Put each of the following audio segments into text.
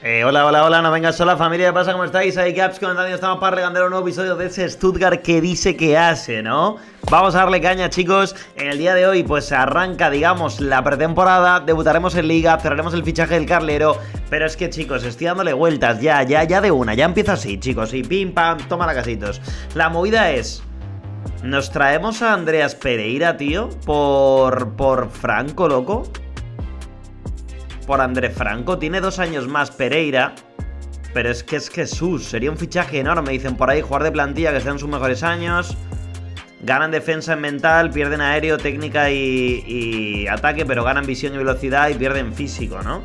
Eh, hola, hola, hola, no vengas sola familia, ¿qué pasa? ¿Cómo estáis? Ahí Caps comentando, estamos para regalar un nuevo episodio de ese Stuttgart que dice que hace, ¿no? Vamos a darle caña, chicos. En el día de hoy, pues arranca, digamos, la pretemporada, debutaremos en Liga, cerraremos el fichaje del Carlero. Pero es que, chicos, estoy dándole vueltas ya, ya, ya de una, ya empieza así, chicos. Y pim, pam, toma la casitos. La movida es. Nos traemos a Andreas Pereira, tío, por. por Franco, loco por André Franco. Tiene dos años más Pereira. Pero es que es Jesús. Sería un fichaje enorme. Dicen por ahí, jugar de plantilla que sean sus mejores años. Ganan defensa en mental, pierden aéreo, técnica y, ataque, pero ganan visión y velocidad y pierden físico, ¿no?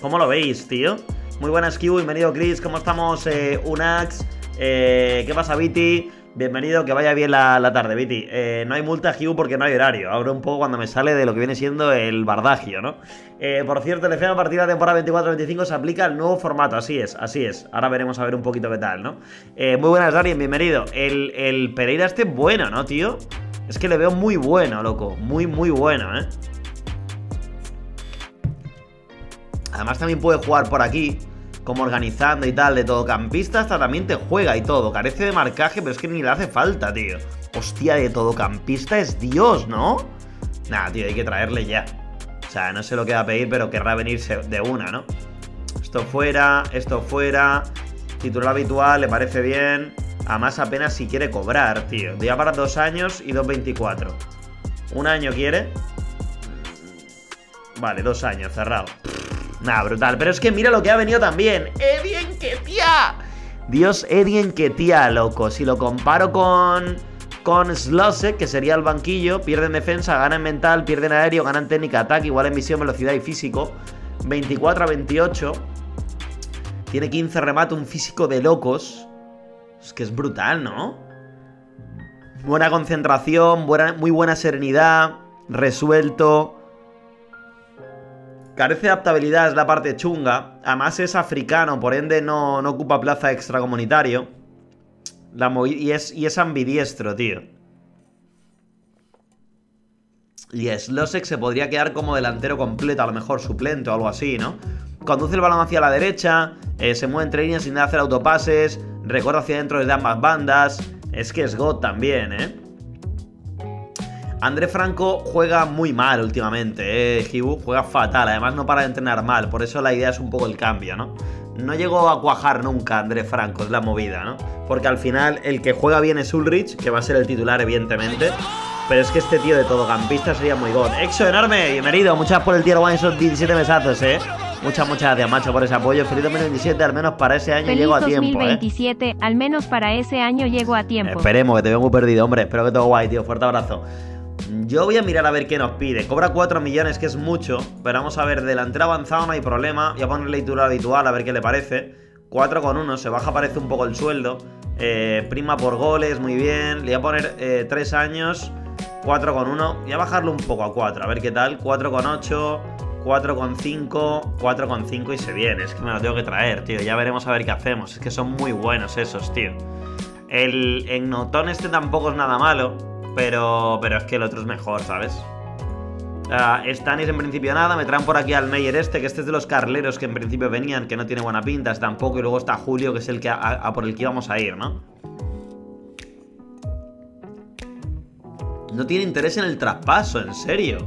¿Cómo lo veis, tío? Muy buenas, Q, bienvenido, Chris. ¿Cómo estamos? Eh, Unax. Eh, ¿Qué pasa, Viti? Bienvenido, que vaya bien la, tarde, Viti. Eh, no hay multa Hugh porque no hay horario. Abro un poco cuando me sale de lo que viene siendo el bardagio, ¿no? Eh, por cierto, el FM a partir de la temporada 24-25 se aplica el nuevo formato. Así es, así es. Ahora veremos a ver un poquito qué tal, ¿no? Eh, muy buenas, Darien, bienvenido. El, el Pereira este bueno, ¿no, tío? Es que le veo muy bueno, loco. Muy, muy bueno, ¿eh? Además también puede jugar por aquí como organizando y tal, de todo campista hasta también te juega y todo. Carece de marcaje, pero es que ni le hace falta, tío. Hostia, de todo campista es Dios, ¿no? Nada, tío, hay que traerle ya. O sea, no sé lo que va a pedir, pero querrá venirse de una, ¿no? Esto fuera, esto fuera. Titular habitual, le parece bien. Además, apenas si quiere cobrar, tío. Día para dos años y 2.24. ¿Un año quiere? Vale, dos años, cerrado. Nada, brutal. Pero es que mira lo que ha venido también. ¡Eddie tía! Dios, Eddie tía, loco. Si lo comparo con con Slosek, que sería el banquillo, pierden defensa, ganan mental, pierden aéreo, ganan técnica, ataque, igual en visión, velocidad y físico. 24 a 28. Tiene 15 remate, un físico de locos. Es que es brutal, ¿no? Buena concentración, buena, muy buena serenidad, resuelto. Carece de adaptabilidad, es la parte chunga. Además es africano, por ende no, no ocupa plaza extracomunitario. La y, es, y es ambidiestro, tío. Y Slosek se podría quedar como delantero completo, a lo mejor suplente o algo así, ¿no? Conduce el balón hacia la derecha, eh, se mueve entre líneas sin hacer autopases, recorre hacia adentro desde ambas bandas. Es que es God también, ¿eh? André Franco juega muy mal últimamente, eh, Hibu, juega fatal, además no para de entrenar mal, por eso la idea es un poco el cambio, ¿no? No llegó a cuajar nunca André Franco, es la movida, ¿no? Porque al final el que juega bien es Ulrich, que va a ser el titular evidentemente, pero es que este tío de todo campista sería muy god. Exo enorme, bienvenido, muchas por el tier one, esos 17 mesazos, eh. Muchas, muchas gracias, macho, por ese apoyo. Feliz 2027, al menos para ese año llego a tiempo. 2027, ¿eh? al menos para ese año llego a tiempo. Esperemos, que te veo muy perdido, hombre. Espero que todo guay, tío. Fuerte abrazo. Yo voy a mirar a ver qué nos pide. Cobra 4 millones, que es mucho. Pero vamos a ver, delantero avanzado no hay problema. Voy a ponerle titular habitual a ver qué le parece. 4 con 1, se baja parece un poco el sueldo. Eh, prima por goles, muy bien. Le voy a poner 3 eh, años. 4 con 1. Voy a bajarlo un poco a 4, a ver qué tal. 4 con 8. 4 con 5, 4 con 5 y se viene. Es que me lo tengo que traer, tío. Ya veremos a ver qué hacemos. Es que son muy buenos esos, tío. El Ennotón este tampoco es nada malo. Pero, pero es que el otro es mejor, ¿sabes? Uh, Stanis en principio nada, me traen por aquí al Meyer este, que este es de los carleros que en principio venían, que no tiene buena pinta, tampoco, y luego está Julio, que es el que a, por el que íbamos a ir, ¿no? No tiene interés en el traspaso, en serio.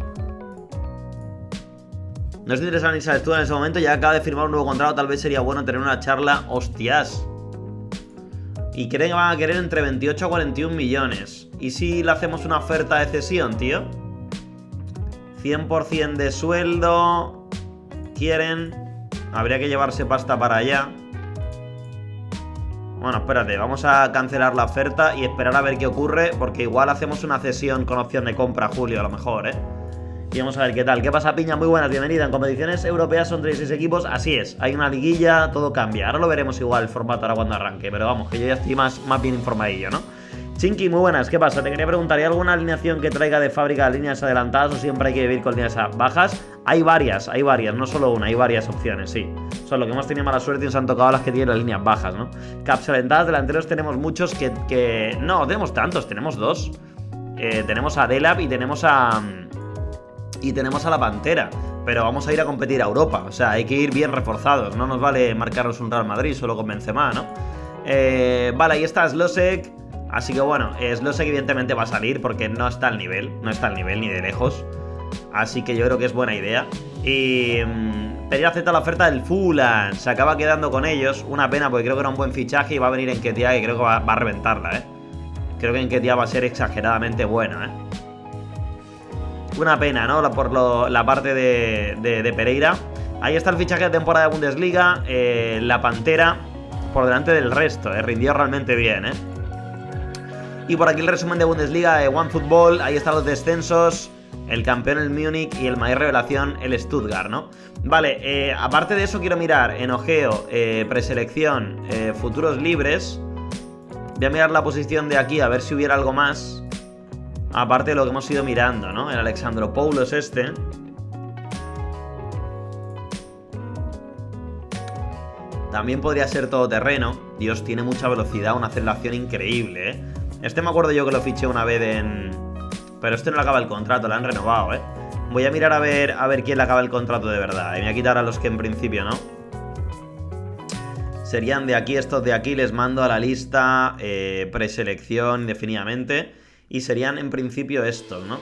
No es interesado sabes tú en ese momento, ya acaba de firmar un nuevo contrato, tal vez sería bueno tener una charla, hostias. Y creen que van a querer entre 28 a 41 millones. ¿Y si le hacemos una oferta de cesión, tío? 100% de sueldo. Quieren. Habría que llevarse pasta para allá. Bueno, espérate, vamos a cancelar la oferta y esperar a ver qué ocurre, porque igual hacemos una cesión con opción de compra, Julio, a lo mejor, ¿eh? Y vamos a ver qué tal. ¿Qué pasa, Piña? Muy buenas, bienvenida. En competiciones europeas son 36 equipos, así es. Hay una liguilla, todo cambia. Ahora lo veremos igual el formato ahora cuando arranque, pero vamos, que yo ya estoy más, más bien informadillo, ¿no? Chinky, muy buenas, ¿qué pasa? Te quería preguntar, ¿hay alguna alineación que traiga de fábrica líneas adelantadas o siempre hay que vivir con líneas bajas? Hay varias, hay varias, no solo una, hay varias opciones, sí. Son lo que hemos tenido mala suerte y nos han tocado las que tienen las líneas bajas, ¿no? Caps alentadas, delanteros tenemos muchos que, No, tenemos tantos, tenemos dos. Eh, tenemos a Delab y tenemos a... Y tenemos a la Pantera. pero vamos a ir a competir a Europa. O sea, hay que ir bien reforzados. No nos vale marcarnos un Real Madrid solo con Benzema, ¿no? Eh, vale, ahí está Slosek. Así que bueno, Slosek evidentemente va a salir porque no está al nivel. No está al nivel ni de lejos. Así que yo creo que es buena idea. Y mmm, Pereira acepta la oferta del Fulan. Se acaba quedando con ellos. Una pena porque creo que era un buen fichaje y va a venir en Ketia que creo que va, a reventarla, ¿eh? Creo que en Ketia va a ser exageradamente bueno, ¿eh? Una pena, ¿no? Por lo, la parte de, Pereira. Ahí está el fichaje de temporada de Bundesliga. Eh, la Pantera por delante del resto, ¿eh? Rindió realmente bien, ¿eh? Y por aquí el resumen de Bundesliga de One Football. Ahí están los descensos. El campeón el Múnich y el mayor revelación el Stuttgart, ¿no? Vale, eh, aparte de eso quiero mirar en ojeo, eh, preselección, eh, futuros libres. Voy a mirar la posición de aquí a ver si hubiera algo más. Aparte de lo que hemos ido mirando, ¿no? El Alexandro Poulos este. También podría ser todoterreno. Dios, tiene mucha velocidad, una aceleración increíble, ¿eh? Este me acuerdo yo que lo fiché una vez en... Pero este no le acaba el contrato, lo han renovado, ¿eh? Voy a mirar a ver, a ver quién le acaba el contrato de verdad. Y me voy a quitar a los que en principio no. Serían de aquí, estos de aquí, les mando a la lista eh, preselección indefinidamente. Y serían en principio estos, ¿no?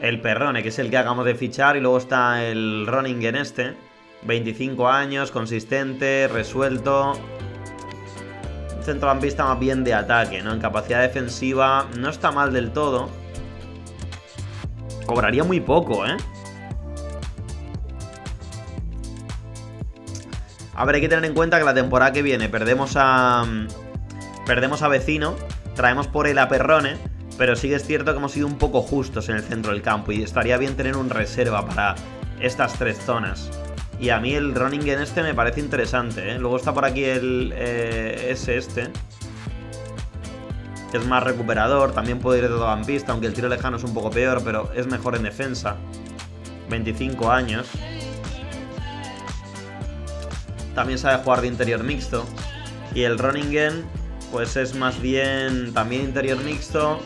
El Perrone, que es el que acabamos de fichar. Y luego está el Running en este. 25 años, consistente, resuelto. Centrocampista más bien de ataque, ¿no? En capacidad defensiva no está mal del todo. Cobraría muy poco, ¿eh? A ver, hay que tener en cuenta que la temporada que viene perdemos a... Perdemos a Vecino, traemos por el a Perrone, pero sí que es cierto que hemos sido un poco justos en el centro del campo y estaría bien tener un reserva para estas tres zonas. Y a mí el running en este me parece interesante, ¿eh? Luego está por aquí el eh, ese este. Es más recuperador. También puede ir de todocampista, aunque el tiro lejano es un poco peor, pero es mejor en defensa. 25 años. También sabe jugar de interior mixto. Y el Roningen, pues es más bien también interior mixto.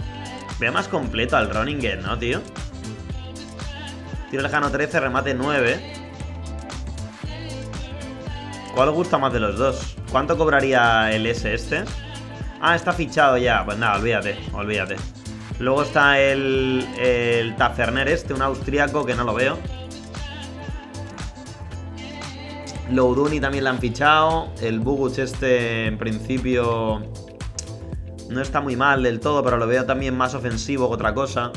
Ve más completo al Roningen, ¿no, tío? Tiro lejano 13, remate 9. ¿Cuál gusta más de los dos? ¿Cuánto cobraría el S este? Ah, está fichado ya. Pues nada, olvídate, olvídate. Luego está el, el Taferner este, un austriaco que no lo veo. Louduni también la han fichado. El Buguch este, en principio, no está muy mal del todo, pero lo veo también más ofensivo que otra cosa.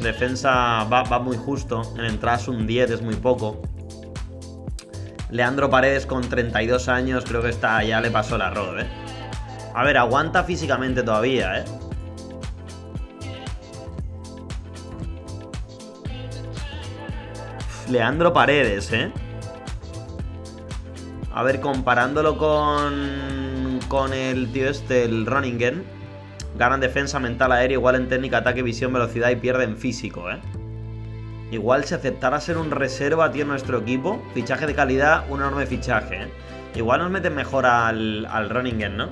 Defensa va, va muy justo. En entradas un 10 es muy poco. Leandro Paredes con 32 años, creo que está ya le pasó el arroz, ¿eh? A ver, aguanta físicamente todavía, ¿eh? Leandro Paredes, ¿eh? A ver, comparándolo con... Con el tío este, el Runningen. Ganan defensa, mental, aéreo, igual en técnica, ataque, visión, velocidad y pierden físico, ¿eh? Igual si aceptara ser un reserva, tío, en nuestro equipo. Fichaje de calidad, un enorme fichaje, ¿eh? Igual nos meten mejor al, al Runningen, ¿no?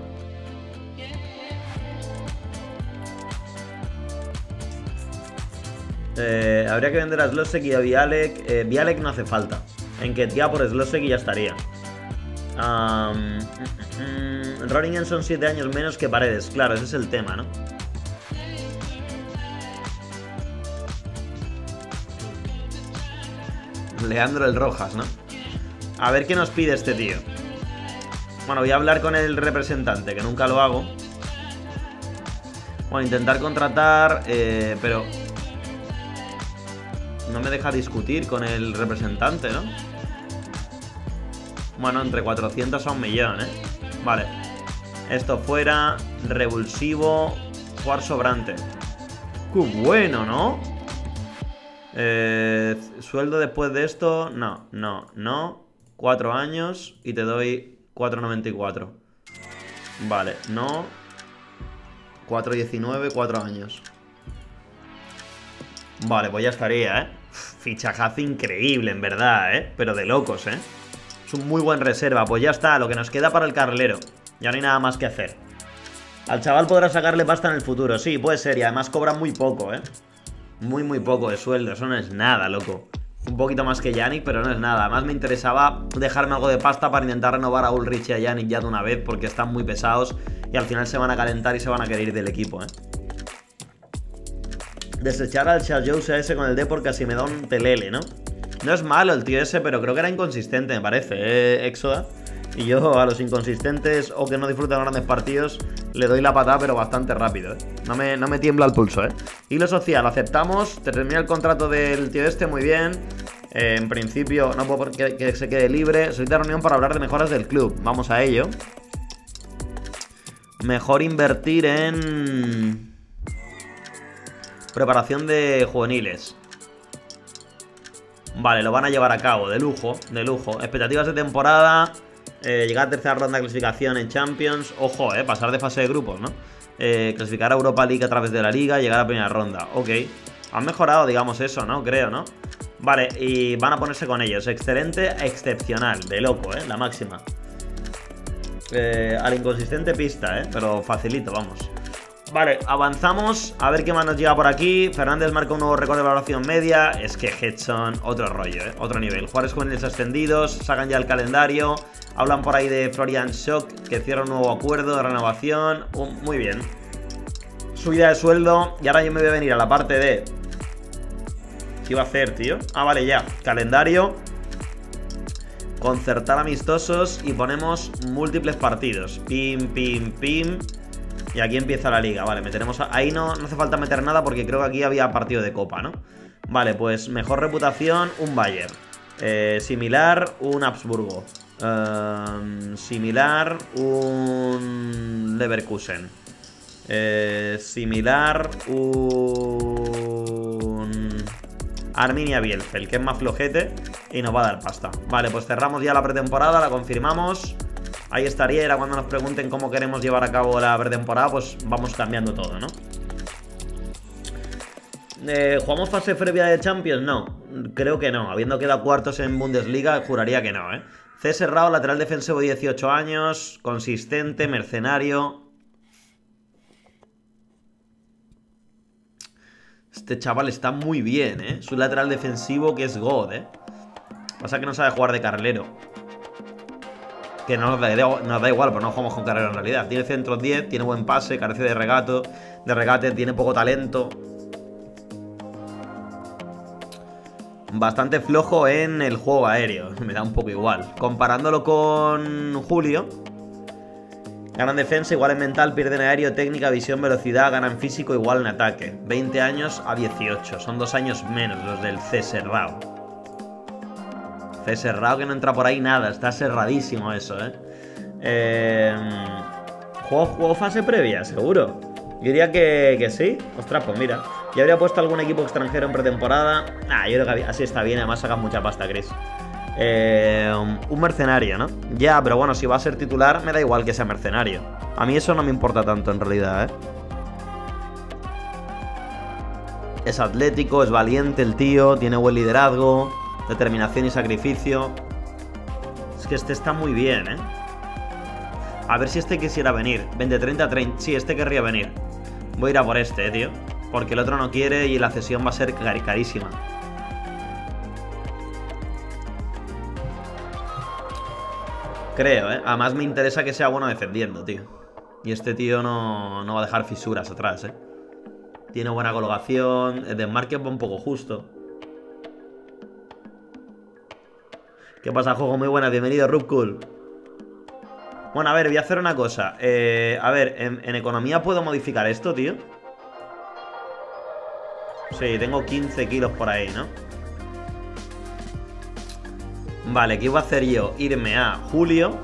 Eh, habría que vender a Slosek y a Vialek. Eh, Vialek no hace falta. En que tía por Slosek y ya estaría. Um, mm, mm, Roningen son 7 años menos que Paredes. Claro, ese es el tema, ¿no? Leandro el Rojas, ¿no? A ver qué nos pide este tío. Bueno, voy a hablar con el representante, que nunca lo hago. Bueno, intentar contratar, eh, pero... No me deja discutir con el representante, ¿no? Bueno, entre 400 a un millón, ¿eh? Vale. Esto fuera, revulsivo, jugar sobrante. ¡Qué bueno, ¿no? Eh, sueldo después de esto, no, no, no. Cuatro años y te doy 4.94. Vale, no. 4.19, cuatro años. Vale, pues ya estaría, ¿eh? Fichajazo increíble, en verdad, ¿eh? Pero de locos, ¿eh? Es un muy buen reserva. Pues ya está, lo que nos queda para el carrilero. Ya no hay nada más que hacer. Al chaval podrá sacarle pasta en el futuro. Sí, puede ser. Y además cobra muy poco, ¿eh? Muy, muy poco de sueldo. Eso no es nada, loco. Un poquito más que Yannick, pero no es nada. Además me interesaba dejarme algo de pasta para intentar renovar a Ulrich y a Yannick ya de una vez, porque están muy pesados y al final se van a calentar y se van a querer ir del equipo, ¿eh? Desechar al Charjous a ese con el D porque así me da un telele, ¿no? No es malo el tío ese, pero creo que era inconsistente, me parece, ¿eh? Exoda. Y yo a los inconsistentes o que no disfrutan grandes partidos le doy la patada, pero bastante rápido, ¿eh? No me, no me tiembla el pulso, ¿eh? Y lo social, aceptamos, termina el contrato del tío este, muy bien. Eh, en principio, no puedo que, que se quede libre. De reunión para hablar de mejoras del club. Vamos a ello. Mejor invertir en... Preparación de juveniles. Vale, lo van a llevar a cabo, de lujo, de lujo. Expectativas de temporada, eh, llegar a tercera ronda de clasificación en Champions. Ojo, eh, pasar de fase de grupos, ¿no? Eh, clasificar a Europa League a través de la liga, llegar a primera ronda. Ok. Han mejorado, digamos, eso, ¿no? Creo, ¿no? Vale, y van a ponerse con ellos. Excelente, excepcional. De loco, ¿eh? La máxima. Eh, al inconsistente pista, ¿eh? Pero facilito, vamos. Vale, avanzamos. A ver qué más nos llega por aquí. Fernández marca un nuevo récord de valoración media. Es que Hedson, otro rollo, ¿eh? Otro nivel. Juárez juveniles ascendidos. Sacan ya el calendario. Hablan por ahí de Florian Shock, que cierra un nuevo acuerdo de renovación. Muy bien. Subida de sueldo. Y ahora yo me voy a venir a la parte de... ¿Qué iba a hacer, tío? Ah, vale, ya. Calendario. Concertar amistosos y ponemos múltiples partidos. Pim, pim, pim. Y aquí empieza la liga, vale, meteremos ahí no, no hace falta meter nada porque creo que aquí había partido de copa, ¿no? Vale, pues mejor reputación, un Bayern. Eh, Similar, un Habsburgo. Eh, Similar, un Leverkusen. Eh, Similar, un Arminia Bielfeld, que es más flojete y nos va a dar pasta. Vale, pues cerramos ya la pretemporada, la confirmamos Ahí estaría, era cuando nos pregunten cómo queremos llevar a cabo la pretemporada, pues vamos cambiando todo, ¿no? Eh, ¿Jugamos fase previa de Champions? No, creo que no. Habiendo quedado cuartos en Bundesliga, juraría que no, ¿eh? C. Serrao, lateral defensivo, 18 años, consistente, mercenario. Este chaval está muy bien, ¿eh? Es un lateral defensivo que es God, ¿eh? Pasa que no sabe jugar de carrilero. Que no nos da, igual, pero no jugamos con carrera en realidad. Tiene centros 10, tiene buen pase, carece de regato, de regate, tiene poco talento. Bastante flojo en el juego aéreo, me da un poco igual. Comparándolo con Julio, ganan defensa, igual en mental, pierden aéreo, técnica, visión, velocidad, ganan físico, igual en ataque. 20 años a 18, son dos años menos los del C cerrado. C cerrado que no entra por ahí nada, está cerradísimo eso, ¿eh? eh ¿juego, ¿Juego fase previa? Seguro. Yo diría que, que sí. Ostras, pues mira. Yo habría puesto algún equipo extranjero en pretemporada. Ah, yo creo que así está bien. Además sacas mucha pasta, Chris. Eh, un mercenario, ¿no? Ya, pero bueno, si va a ser titular, me da igual que sea mercenario. A mí eso no me importa tanto en realidad, ¿eh? Es atlético, es valiente el tío, tiene buen liderazgo, determinación y sacrificio. Es que este está muy bien, ¿eh? A ver si este quisiera venir. Vende 30 30. Sí, este querría venir. Voy a ir a por este, tío. Porque el otro no quiere y la cesión va a ser carísima. Creo, ¿eh? Además me interesa que sea bueno defendiendo, tío. Y este tío no, no va a dejar fisuras atrás, ¿eh? Tiene buena colocación. El desmarque va un poco justo. ¿Qué pasa, juego? Muy buena, bienvenido, Rubcool. Bueno, a ver, voy a hacer una cosa. Eh, a ver, ¿en, economía puedo modificar esto, tío? Sí, tengo 15 kilos por ahí, ¿no? Vale, ¿qué iba a hacer yo? Irme a julio.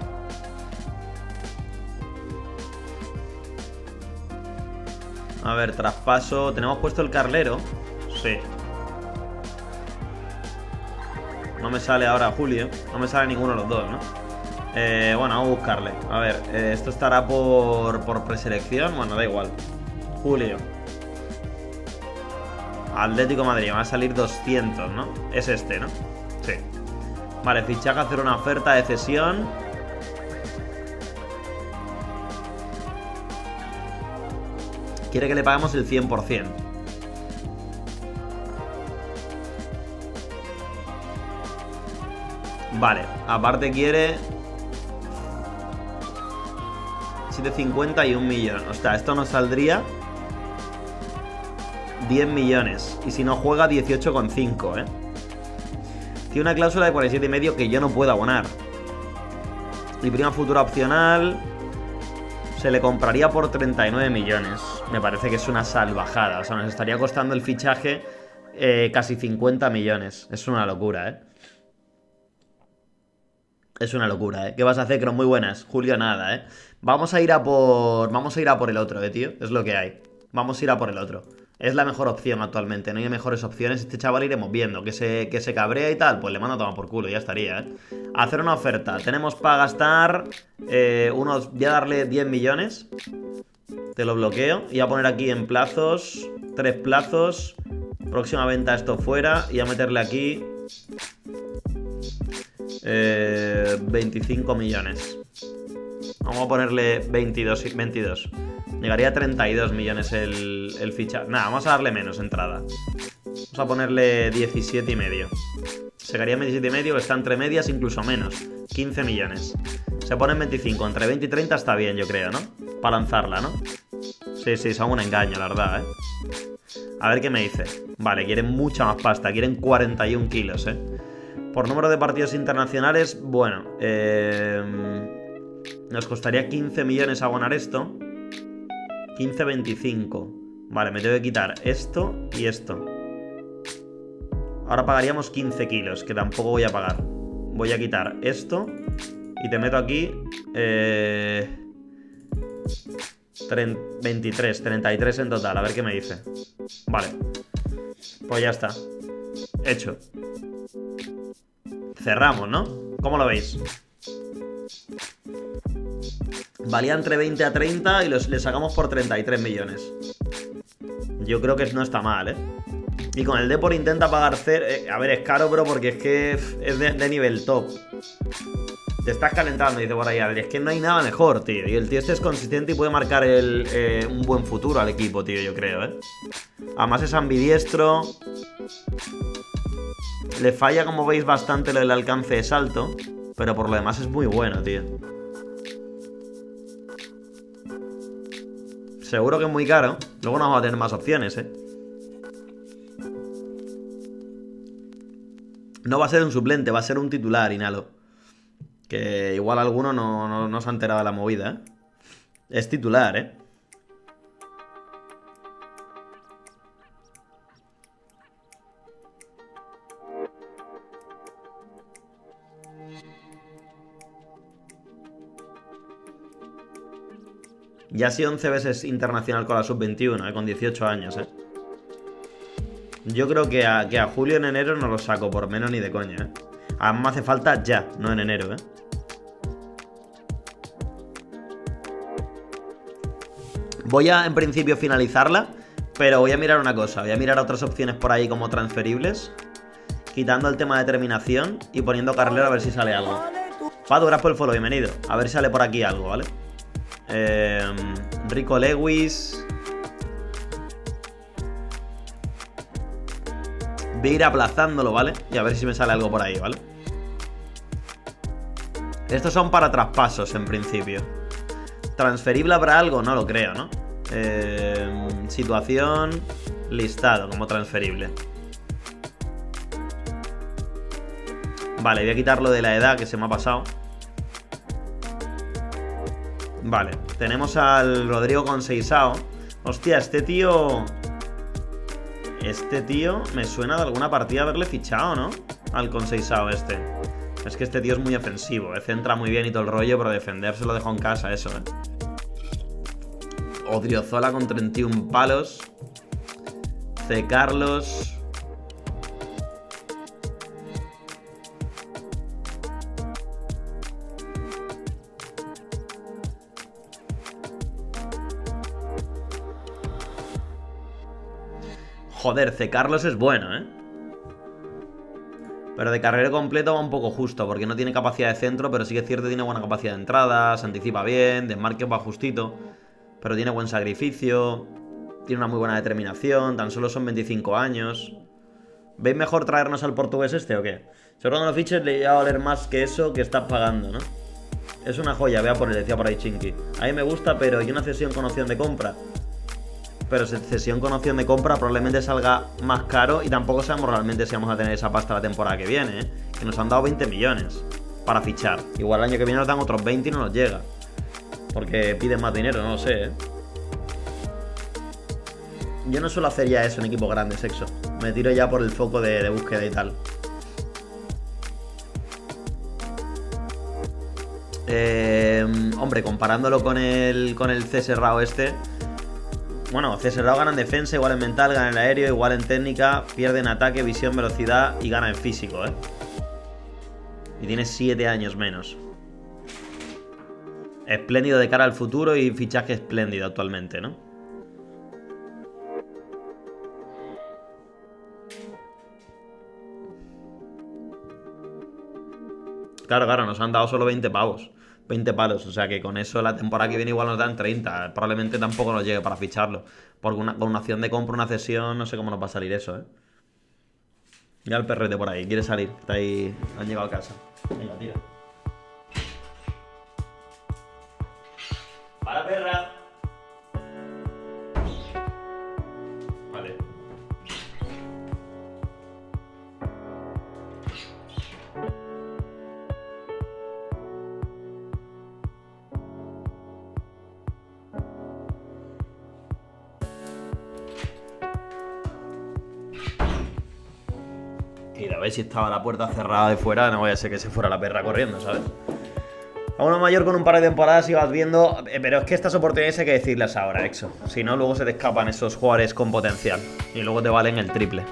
A ver, traspaso. ¿Tenemos puesto el carlero? Sí. No me sale ahora Julio. No me sale ninguno de los dos, ¿no? Eh, bueno, vamos a buscarle. A ver, eh, esto estará por, por preselección. Bueno, da igual. Julio. Atlético Madrid. Va a salir 200, ¿no? Es este, ¿no? Sí. Vale, fichaje, hacer una oferta de cesión. Quiere que le paguemos el 100%. Vale, aparte quiere 750 y un millón. O sea, esto nos saldría 10 millones. Y si no juega, 18,5, ¿eh? Tiene una cláusula de 47 y medio que yo no puedo abonar. Y prima futura opcional se le compraría por 39 millones. Me parece que es una salvajada. O sea, nos estaría costando el fichaje eh, casi 50 millones. Es una locura, ¿eh? Es una locura, ¿eh? ¿Qué vas a hacer, Cron? Muy buenas. Julio, nada, ¿eh? Vamos a ir a por... Vamos a ir a por el otro, ¿eh, tío? Es lo que hay. Vamos a ir a por el otro. Es la mejor opción actualmente, no hay mejores opciones. Este chaval iremos viendo que se, que se cabrea y tal, pues le mando a tomar por culo, ya estaría, ¿eh? Hacer una oferta. Tenemos para gastar eh, unos... Voy a darle 10 millones. Te lo bloqueo. Y a poner aquí en plazos, tres plazos. Próxima venta esto fuera. Y a meterle aquí... Eh, 25 millones. Vamos a ponerle 22, 22. Llegaría a 32 millones el, el ficha. Nada, vamos a darle menos entrada. Vamos a ponerle 17 y medio. Sería 17 y medio, está entre medias, incluso menos. 15 millones. Se ponen 25, entre 20 y 30 está bien, yo creo, ¿no? Para lanzarla, ¿no? Sí, sí, son un engaño, la verdad, ¿eh? A ver qué me dice. Vale, quieren mucha más pasta, quieren 41 kilos, ¿eh? Por número de partidos internacionales, bueno, eh, nos costaría 15 millones abonar esto. 15, 25. Vale, me tengo que quitar esto y esto. Ahora pagaríamos 15 kilos, que tampoco voy a pagar. Voy a quitar esto y te meto aquí... Eh, 23, 33 en total, a ver qué me dice. Vale. Pues ya está. Hecho. Cerramos, ¿no? ¿Cómo lo veis? Valía entre 20 a 30 y los, le sacamos por 33 millones. Yo creo que no está mal, ¿eh? Y con el Depor intenta pagar cero. Eh, a ver, es caro, pero porque es que es de, nivel top. Te estás calentando, dice por ahí Adri. Es que no hay nada mejor, tío. Y el tío este es consistente y puede marcar eh, un buen futuro al equipo, tío, yo creo, ¿eh? Además es ambidiestro. Le falla, como veis, bastante del alcance de salto. Pero por lo demás es muy bueno, tío. Seguro que es muy caro. Luego no vamos a tener más opciones, ¿eh? No va a ser un suplente, va a ser un titular, Inalo. Que igual alguno no, no, se ha enterado de la movida, ¿eh? Es titular, ¿eh? Ya ha sido 11 veces internacional con la sub-21, ¿eh? con 18 años. ¿eh? Yo creo que a, que a Julio en enero no lo saco, por menos ni de coña. ¿eh? Además me hace falta ya, no en enero. ¿eh? Voy a, en principio, finalizarla. Pero voy a mirar una cosa. Voy a mirar otras opciones por ahí como transferibles. Quitando el tema de terminación y poniendo carrilero a ver si sale algo. Pado, gracias por el follow, bienvenido. A ver si sale por aquí algo, ¿vale? Eh, Rico Lewis. Voy a ir aplazándolo, ¿vale? Y a ver si me sale algo por ahí, ¿vale? Estos son para traspasos, en principio. ¿Transferible para algo? No lo creo, ¿no? Eh, situación listado como transferible. Vale, voy a quitarlo de la edad que se me ha pasado. Vale, tenemos al Rodrigo Conceizao. Hostia, este tío... Este tío me suena de alguna partida haberle fichado, ¿no? Al Conceizao este. Es que este tío es muy ofensivo, ¿eh? centra muy bien y todo el rollo, pero defenderse lo dejó en casa eso, ¿eh? Odriozola con 31 palos. C. Carlos. Joder, C. Carlos es bueno, ¿eh? Pero de carrera completo va un poco justo, porque no tiene capacidad de centro, pero sí que es cierto que tiene buena capacidad de entrada, se anticipa bien, desmarque va justito, pero tiene buen sacrificio, tiene una muy buena determinación, tan solo son 25 años. ¿Veis mejor traernos al portugués este o qué? Seguro cuando lo fiches le va a valer más que eso que estás pagando, ¿no? Es una joya, vea por él, decía por ahí Chinky. A mí me gusta, pero ¿y una cesión con opción de compra? Pero cesión con opción de compra probablemente salga más caro y tampoco sabemos realmente si vamos a tener esa pasta la temporada que viene, ¿eh? Que nos han dado 20 millones para fichar. Igual el año que viene nos dan otros 20 y no nos llega. Porque piden más dinero, no lo sé, ¿eh? Yo no suelo hacer ya eso en equipos grandes, sexo. Me tiro ya por el foco de, búsqueda y tal. Eh, hombre, comparándolo con el, con el este. Bueno, C cerrado gana en defensa, igual en mental, gana en aéreo, igual en técnica, pierde en ataque, visión, velocidad y gana en físico, ¿eh? Y tiene 7 años menos. Espléndido de cara al futuro y fichaje espléndido actualmente, ¿no? Claro, claro, nos han dado solo 20 pavos. 20 palos, o sea que con eso la temporada que viene igual nos dan 30. Probablemente tampoco nos llegue para ficharlo. Porque una, con una acción de compra, una cesión, no sé cómo nos va a salir eso, ¿eh? Mira el perrete por ahí, quiere salir. Está ahí, han llegado a casa. Venga, tira. ¡Para, perra! A ver si estaba la puerta cerrada de fuera, no vaya a ser que se fuera la perra corriendo, ¿sabes? A uno mayor con un par de temporadas ibas viendo. eh, Pero es que estas oportunidades hay que decirlas ahora, Exo. Si no, luego se te escapan esos jugadores con potencial. Y luego te valen el triple.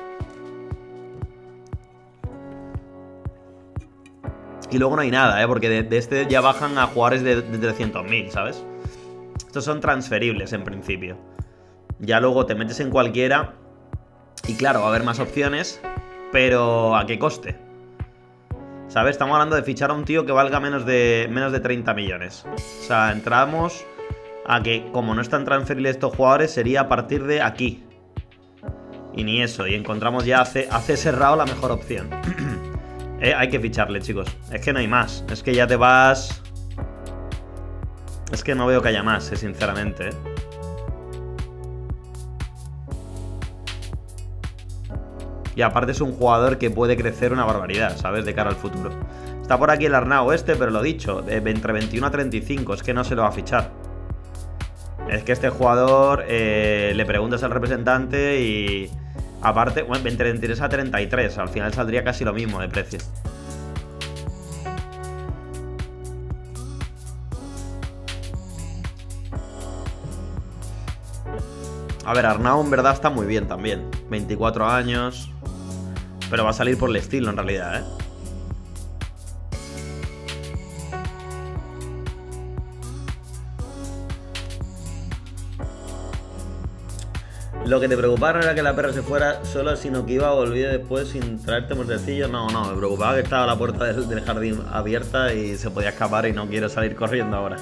Y luego no hay nada, ¿eh? Porque de, este ya bajan a jugadores de, de 300.000, ¿sabes? Estos son transferibles en principio. Ya luego te metes en cualquiera. Y claro, va a haber más opciones. Pero ¿a qué coste? ¿Sabes? Estamos hablando de fichar a un tío que valga menos de, menos de 30 millones. O sea, entramos a que, como no están transferibles estos jugadores, sería a partir de aquí. Y ni eso. Y encontramos ya hace, hace cerrado la mejor opción. Eh, hay que ficharle, chicos. Es que no hay más. Es que ya te vas... Es que no veo que haya más, eh, sinceramente. eh. Y aparte es un jugador que puede crecer una barbaridad, ¿sabes? De cara al futuro. Está por aquí el Arnau este, pero lo dicho, entre 21 a 35, es que no se lo va a fichar. Es que este jugador eh, le preguntas al representante y... Aparte, bueno, entre 23 a 33, al final saldría casi lo mismo de precio. A ver, Arnau en verdad está muy bien también. 24 años. Pero va a salir por el estilo en realidad, ¿eh? Lo que te preocupaba no era que la perra se fuera sola, sino que iba a volver después sin traerte mortecillo. No, no, me preocupaba que estaba la puerta del, jardín abierta y se podía escapar y no quiero salir corriendo ahora.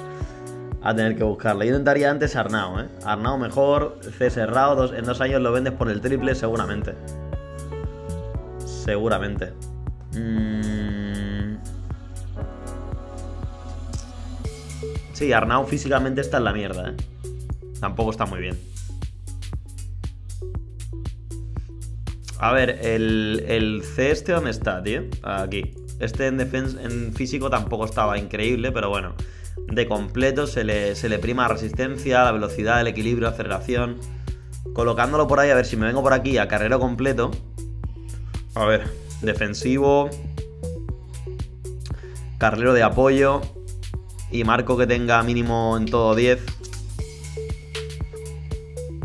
A tener que buscarla. Yo intentaría antes Arnau, ¿eh? Arnau mejor, C cerrado, en dos años lo vendes por el triple seguramente. Seguramente. Mm. Sí, Arnau físicamente está en la mierda, ¿eh? Tampoco está muy bien. A ver, el, el C este dónde está, tío. Aquí. Este en defensa, en físico tampoco estaba increíble, pero bueno. De completo se le, se le prima la resistencia, la velocidad, el equilibrio, aceleración. Colocándolo por ahí, a ver si me vengo por aquí a carrero completo. A ver, defensivo. Carrero de apoyo. Y marco que tenga mínimo en todo 10.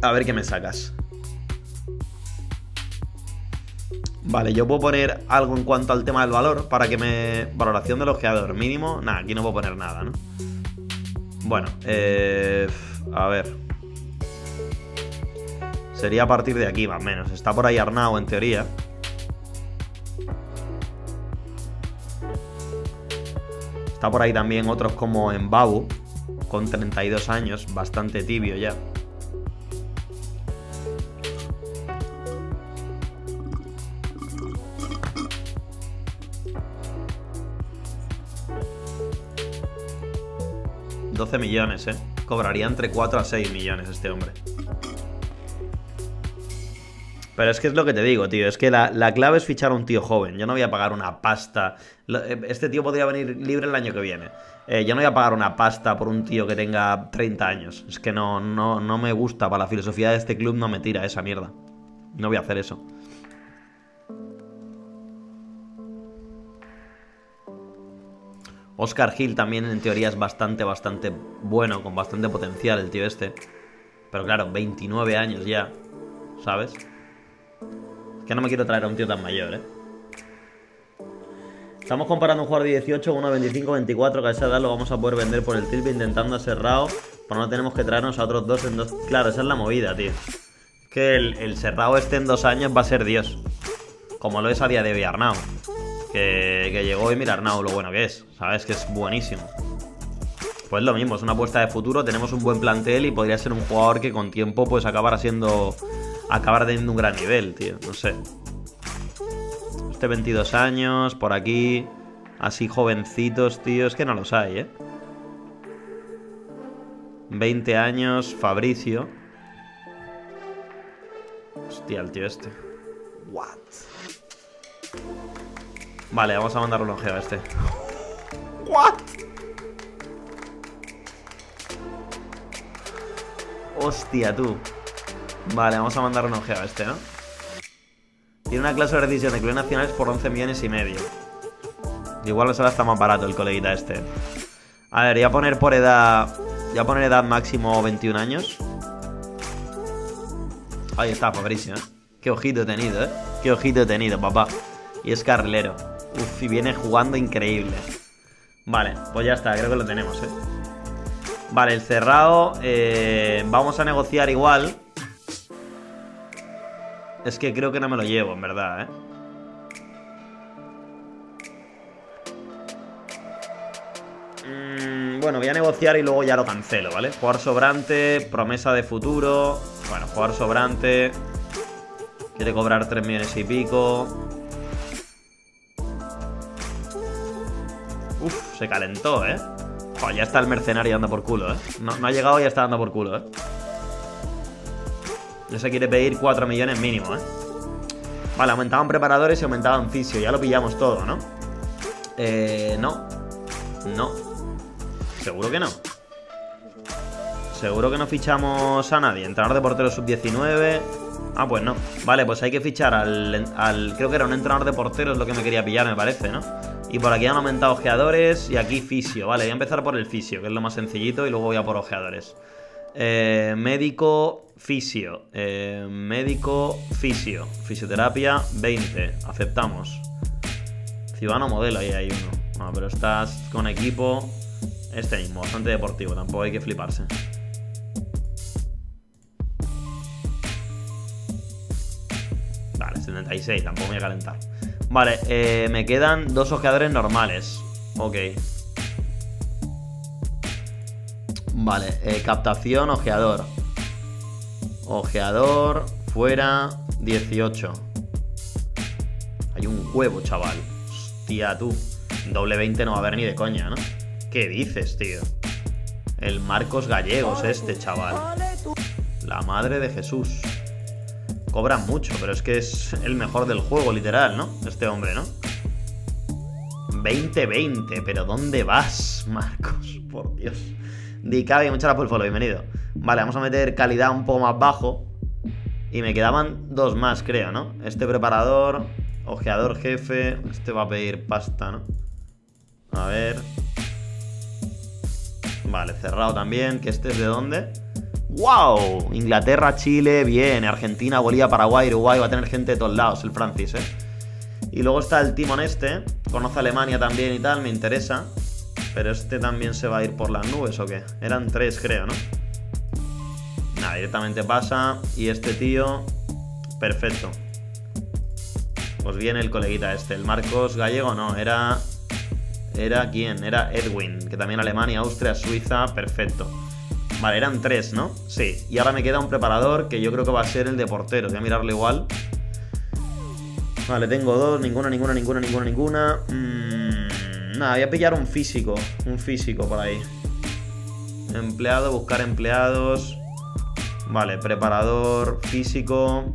A ver qué me sacas. Vale, yo puedo poner algo en cuanto al tema del valor para que me... Valoración del ojeador mínimo. Nada, aquí no puedo poner nada, ¿no? Bueno, eh... A ver. Sería a partir de aquí, más o menos. Está por ahí Arnau, en teoría. Está por ahí también otros como Embabu, con 32 años, bastante tibio ya. ...12 millones, ¿eh? Cobraría entre 4 a 6 millones este hombre. Pero es que es lo que te digo, tío. Es que la, la, clave es fichar a un tío joven. Yo no voy a pagar una pasta. Eh, este tío podría venir libre el año que viene. Eh, yo no voy a pagar una pasta por un tío que tenga 30 años. Es que no, no, no me gusta. Para la filosofía de este club no me tira esa mierda. No voy a hacer eso. Oscar Hill también en teoría es bastante, bastante bueno, con bastante potencial el tío este. Pero claro, 29 años ya, ¿sabes? Que no me quiero traer a un tío tan mayor, ¿eh? Estamos comparando un jugador de 18 con uno de 25, 24, que a esa edad lo vamos a poder vender por el triple intentando hacer RAO, pero no tenemos que traernos a otros dos en dos... Claro, esa es la movida, tío. Que el, el Serrao este en dos años va a ser Dios. Como lo es a día de hoy Arnau. Que, que llegó y mira Arnau lo bueno que es. ¿Sabes? Que es buenísimo. Pues lo mismo, es una apuesta de futuro, tenemos un buen plantel y podría ser un jugador que con tiempo pues acabará siendo acabar teniendo un gran nivel, tío. No sé. Este 22 años, por aquí. Así jovencitos, tío. Es que no los hay, ¿eh? 20 años, Fabricio. Hostia, el tío este. What? Vale, vamos a mandar un ojeo a este. What? Hostia, tú. Vale, vamos a mandar un ojeo a este, ¿no? Tiene una clase de decisión de clubes nacionales por 11 millones y medio. Igual no será hasta más barato el coleguita este. A ver, voy a poner por edad... Voy a poner edad máximo 21 años. Ahí está, Fabricio, ¿eh? Qué ojito he tenido, ¿eh? Qué ojito he tenido, papá. Y es carrilero. Uf, y viene jugando increíble. Vale, pues ya está, creo que lo tenemos, ¿eh? Vale, el cerrado... Eh, vamos a negociar igual... Es que creo que no me lo llevo, en verdad, ¿eh? Mm, bueno, voy a negociar y luego ya lo cancelo, ¿vale? Jugar sobrante, promesa de futuro... Bueno, jugar sobrante... Quiere cobrar 3 millones y pico... Uf, se calentó, ¿eh? ya está el mercenario dando por culo, ¿eh? No, no ha llegado y ya está dando por culo, ¿eh? Ya se quiere pedir 4 millones mínimo, ¿eh? Vale, aumentaban preparadores y aumentaban fisio. Ya lo pillamos todo, ¿no? Eh, no. No. Seguro que no. Seguro que no fichamos a nadie. Entrenador de portero sub-19. Ah, pues no. Vale, pues hay que fichar al, al, Creo que era un entrenador de porteros lo que me quería pillar, me parece, ¿no? Y por aquí han aumentado ojeadores y aquí fisio. Vale, voy a empezar por el fisio, que es lo más sencillito, y luego voy a por ojeadores. Eh, médico fisio. Eh, médico fisio. Fisioterapia 20. Aceptamos. Ciudadano modelo, ahí hay uno. No, pero estás con equipo. Este mismo, bastante deportivo. Tampoco hay que fliparse. Vale, 76. Tampoco voy a calentar. Vale, eh, me quedan dos ojeadores normales. Ok. Vale, eh, captación, ojeador. Ojeador, fuera, 18. Hay un huevo, chaval. Hostia, tú. Doble 20 no va a haber ni de coña, ¿no? ¿Qué dices, tío? El Marcos Gallegos este, chaval. La madre de Jesús. Cobra mucho, pero es que es el mejor del juego, literal, ¿no? Este hombre, ¿no? 20-20, pero ¿dónde vas, Marcos? Por Dios. Dicabi, muchas gracias por el follow, bienvenido. Vale, vamos a meter calidad un poco más bajo. Y me quedaban dos más, creo, ¿no? Este preparador, ojeador jefe. Este va a pedir pasta, ¿no? A ver. Vale, cerrado también. ¿Que este es de dónde? ¡Wow! Inglaterra, Chile, bien. Argentina, Bolivia, Paraguay, Uruguay. Va a tener gente de todos lados, el Francis, ¿eh? Y luego está el Timon este. Conoce Alemania también y tal, me interesa. Pero este también se va a ir por las nubes o qué? Eran tres, creo, ¿no? Nada, directamente pasa. Y este tío. Perfecto. Pues viene el coleguita este. El Marcos Gallego no, era. ¿Era quién? Era Edwin, que también Alemania, Austria, Suiza, perfecto. Vale, eran tres, ¿no? Sí. Y ahora me queda un preparador que yo creo que va a ser el de portero. Voy a mirarlo igual. Vale, tengo dos. Ninguna, ninguna, ninguna, ninguna, ninguna. Mmm... Nada, voy a pillar un físico. Un físico por ahí. Empleado, buscar empleados. Vale, preparador físico.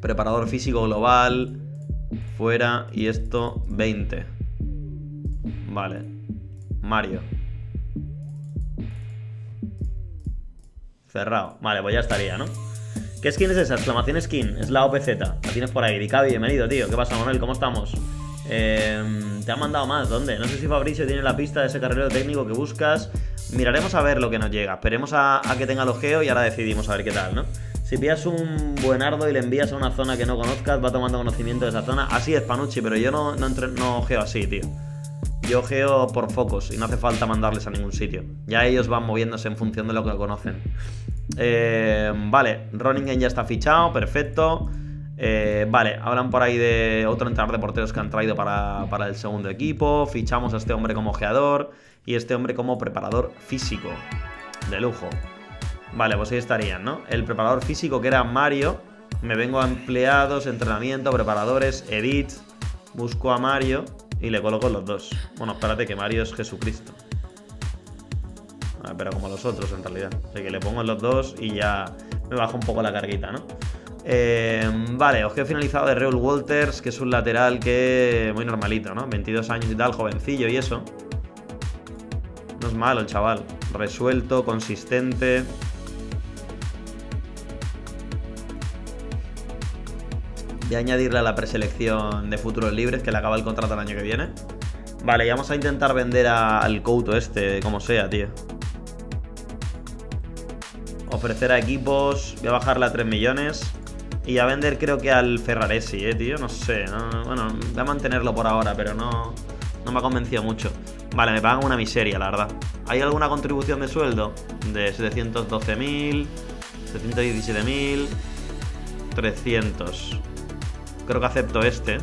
Preparador físico global. Fuera. Y esto, 20. Vale. Mario. Cerrado. Vale, pues ya estaría, ¿no? ¿Qué skin es esa? Exclamación skin. Es la OPZ. La tienes por ahí. Dicavi, bienvenido, tío. ¿Qué pasa, Manuel? ¿Cómo estamos? Em, te han mandado más. ¿Dónde? No sé si Fabricio tiene la pista de ese carrero técnico que buscas. Miraremos a ver lo que nos llega. Esperemos a, que tenga el ojeo y ahora decidimos a ver qué tal, ¿no? Si pillas un buenardo y le envías a una zona que no conozcas, va tomando conocimiento de esa zona. Así es, Panucci, pero yo no, no, ojeo así, tío. Yo ojeo por focos y no hace falta mandarles a ningún sitio. Ya ellos van moviéndose en función de lo que conocen. Eh, vale, Roningen ya está fichado, perfecto. Eh, vale, hablan por ahí de otro entrenador de porteros que han traído para, para, el segundo equipo. Fichamos a este hombre como ojeador y este hombre como preparador físico. De lujo. Vale, pues ahí estarían, ¿no? El preparador físico que era Mario. Me vengo a empleados, entrenamiento, preparadores, edit. Busco a Mario. Y le coloco los dos. Bueno, espérate que Mario es Jesucristo. pero como los otros en realidad. Así que le pongo los dos y ya me bajo un poco la carguita, ¿no? Eh, vale, he finalizado de Reul Walters, que es un lateral que muy normalito, ¿no? 22 años y tal, jovencillo y eso. No es malo el chaval. Resuelto, consistente. Voy a añadirle a la preselección de futuros libres que le acaba el contrato el año que viene. Vale, y vamos a intentar vender al Couto este, como sea, tío. Ofrecer a equipos. Voy a bajarle a 3 millones. Y a vender creo que al Ferraresi, eh, tío. No sé. bueno, voy a mantenerlo por ahora, pero no, no me ha convencido mucho. Vale, me pagan una miseria, la verdad. ¿Hay alguna contribución de sueldo? De 712.000, 717.000, 300. Creo que acepto este.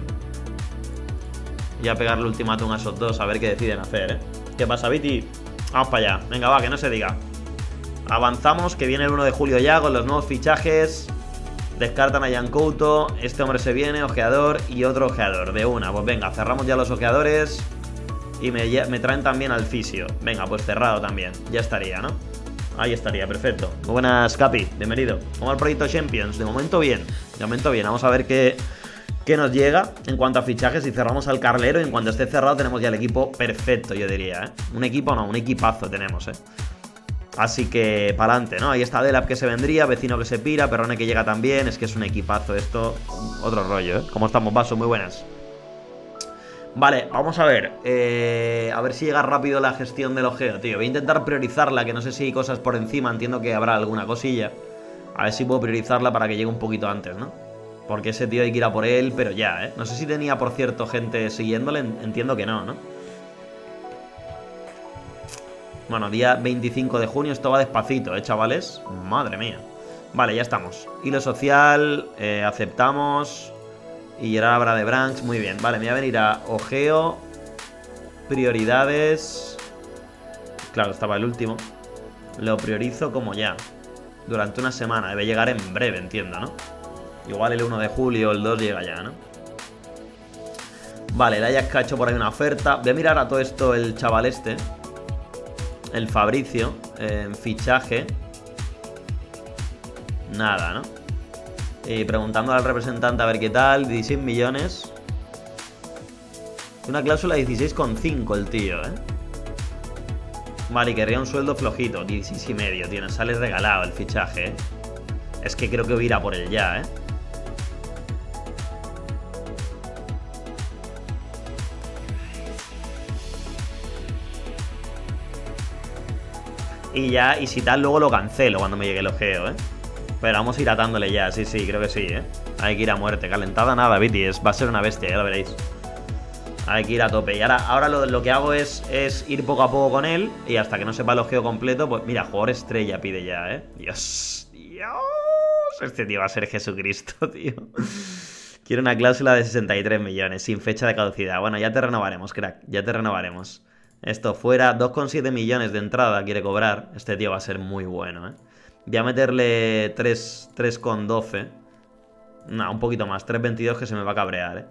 Y a pegarle ultimátum a esos dos a ver qué deciden hacer, ¿eh? ¿Qué pasa, Viti? Vamos para allá. Venga, va, que no se diga. Avanzamos, que viene el 1 de julio ya con los nuevos fichajes. Descartan a Jan. Este hombre se viene, ojeador y otro ojeador. De una, pues venga, cerramos ya los ojeadores. Y me, traen también al fisio. Venga, pues cerrado también. Ya estaría, ¿no? Ahí estaría, perfecto. Muy buenas, Capi. Bienvenido. ¿Cómo el proyecto Champions? De momento bien. De momento bien. Vamos a ver qué que nos llega en cuanto a fichajes y cerramos al Carlero y en cuanto esté cerrado tenemos ya el equipo perfecto, yo diría, ¿eh? Un equipo no, un equipazo tenemos, ¿eh? Así que para adelante, ¿no? Ahí está Delap que se vendría, vecino que se pira, Perrone que llega también, es que es un equipazo esto, otro rollo, ¿eh? ¿Cómo estamos, Vaso? Muy buenas. Vale, vamos a ver. Eh, a ver si llega rápido la gestión del ojeo, tío. Voy a intentar priorizarla, que no sé si hay cosas por encima, entiendo que habrá alguna cosilla. A ver si puedo priorizarla para que llegue un poquito antes, ¿no? Porque ese tío hay que ir a por él, pero ya, ¿eh? No sé si tenía, por cierto, gente siguiéndole. Entiendo que no, ¿no? Bueno, día 25 de junio. Esto va despacito, ¿eh, chavales? Madre mía. Vale, ya estamos. Hilo social, eh, aceptamos. Y ahora habrá de branch. Muy bien. Vale, me voy a venir a ojeo. Prioridades. Claro, estaba el último. Lo priorizo como ya. Durante una semana. Debe llegar en breve, entiendo, ¿no? Igual el 1 de julio, el 2 llega ya, ¿no? Vale, el Ajax ha hecho por ahí una oferta. Voy a mirar a todo esto el chaval este. El Fabricio. En fichaje. Nada, ¿no? Y preguntando al representante a ver qué tal. 16 millones. Una cláusula de 16,5 el tío, ¿eh? Y querría un sueldo flojito. 16 y medio, tío. Nos sale regalado el fichaje, ¿eh? Es que creo que voy a ir a por él ya, ¿eh? Y ya, y si tal, luego lo cancelo cuando me llegue el ojeo, ¿eh? Pero vamos a ir atándole ya, sí, sí, creo que sí, ¿eh? Hay que ir a muerte. Calentada nada, BTS. Va a ser una bestia, ya lo veréis. Hay que ir a tope. Y ahora, ahora lo, que hago es, es, ir poco a poco con él. Y hasta que no sepa el ojeo completo, pues mira, jugador estrella pide ya, ¿eh? Dios, Dios. Este tío va a ser Jesucristo, tío. Quiero una cláusula de 63 millones, sin fecha de caducidad. Bueno, ya te renovaremos, crack. Ya te renovaremos. Esto fuera 2,7 millones de entrada quiere cobrar. Este tío va a ser muy bueno, ¿eh? Voy a meterle 3,12. No, un poquito más. 3,22 que se me va a cabrear, ¿eh?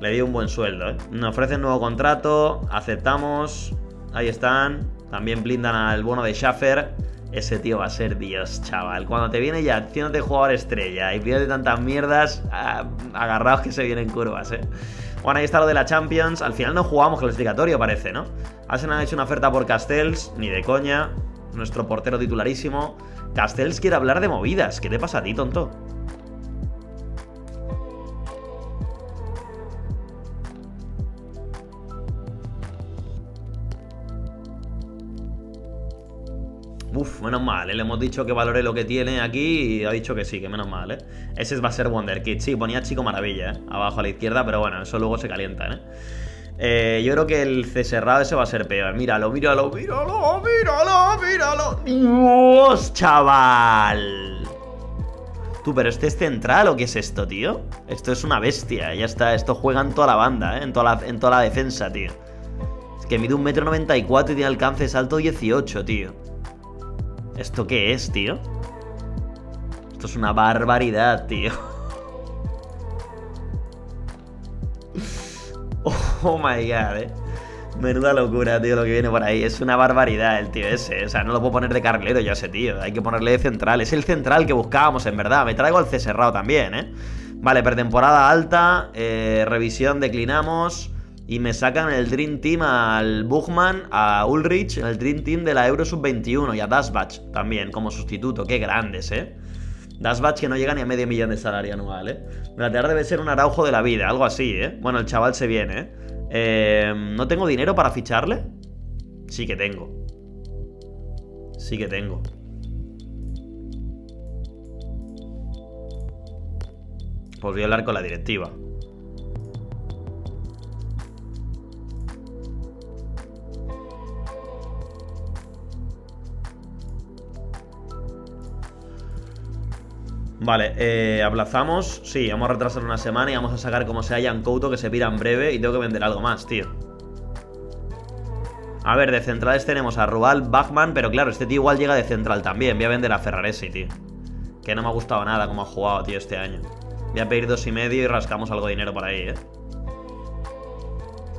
Le di un buen sueldo, ¿eh? Nos ofrecen nuevo contrato, aceptamos. Ahí están. También blindan al bono de Schaffer. Ese tío va a ser Dios, chaval. Cuando te viene ya haciéndote jugador estrella y pierde tantas mierdas, ah, agarraos que se vienen curvas, ¿eh? Bueno, ahí está lo de la Champions. Al final no jugamos clasificatorio, parece, ¿no? Arsenal ha hecho una oferta por Castells, ni de coña. Nuestro portero titularísimo. Castells quiere hablar de movidas. ¿Qué te pasa a ti, tonto? Uf, menos mal, ¿eh? le hemos dicho que valore lo que tiene aquí y ha dicho que sí, que menos mal, ¿eh? Ese va a ser Wonderkid. Sí, ponía Chico Maravilla, ¿eh? Abajo a la izquierda, pero bueno, eso luego se calienta, ¿eh? eh yo creo que el cerrado ese va a ser peor. Míralo, míralo, míralo, míralo, míralo. ¡Dios, chaval! Tú, pero este es central o qué es esto, tío? Esto es una bestia, ya está. Esto juega en toda la banda, ¿eh? En toda la, en toda la defensa, tío. Es que mide un metro noventa y cuatro y tiene alcance salto 18, tío. ¿Esto qué es, tío? Esto es una barbaridad, tío. Oh my god, eh. Menuda locura, tío, lo que viene por ahí. Es una barbaridad el tío ese. O sea, no lo puedo poner de carrilero yo ese tío. Hay que ponerle de central. Es el central que buscábamos, en verdad. Me traigo al C cerrado también, ¿eh? Vale, pretemporada alta. Eh, revisión, declinamos. Y me sacan el Dream Team al Buchmann, a Ulrich, el Dream Team de la Euro Sub-21 y a Dasbach también como sustituto. Qué grandes, ¿eh? Dasbach que no llega ni a medio millón de salario anual, ¿eh? Blatear debe ser un araujo de la vida, algo así, ¿eh? Bueno, el chaval se viene, ¿eh? eh no tengo dinero para ficharle? Sí que tengo. Sí que tengo. Pues voy a hablar con la directiva. Vale, eh, aplazamos. Sí, vamos a retrasar una semana y vamos a sacar como sea Jan Couto que se pira en breve y tengo que vender algo más, tío. A ver, de centrales tenemos a Rubal, Bachman, pero claro, este tío igual llega de central también. Voy a vender a Ferraresi, tío. Que no me ha gustado nada como ha jugado, tío, este año. Voy a pedir dos y medio y rascamos algo de dinero por ahí, eh.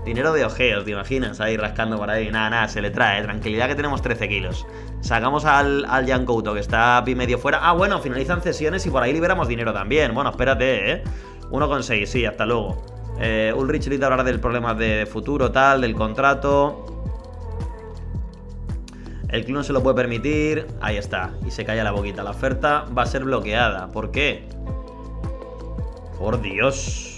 Dinero de ojeos, ¿te imaginas? Ahí rascando por ahí. Nada, nada, se le trae. Tranquilidad que tenemos 13 kilos. Sacamos al, al Jan Couto, que está medio fuera. Ah, bueno, finalizan sesiones y por ahí liberamos dinero también. Bueno, espérate, ¿eh? 1,6, sí, hasta luego. Eh, Ulrich ahorita hablará del problema de futuro, tal, del contrato. El club no se lo puede permitir. Ahí está. Y se calla la boquita. La oferta va a ser bloqueada. ¿Por qué? Por Dios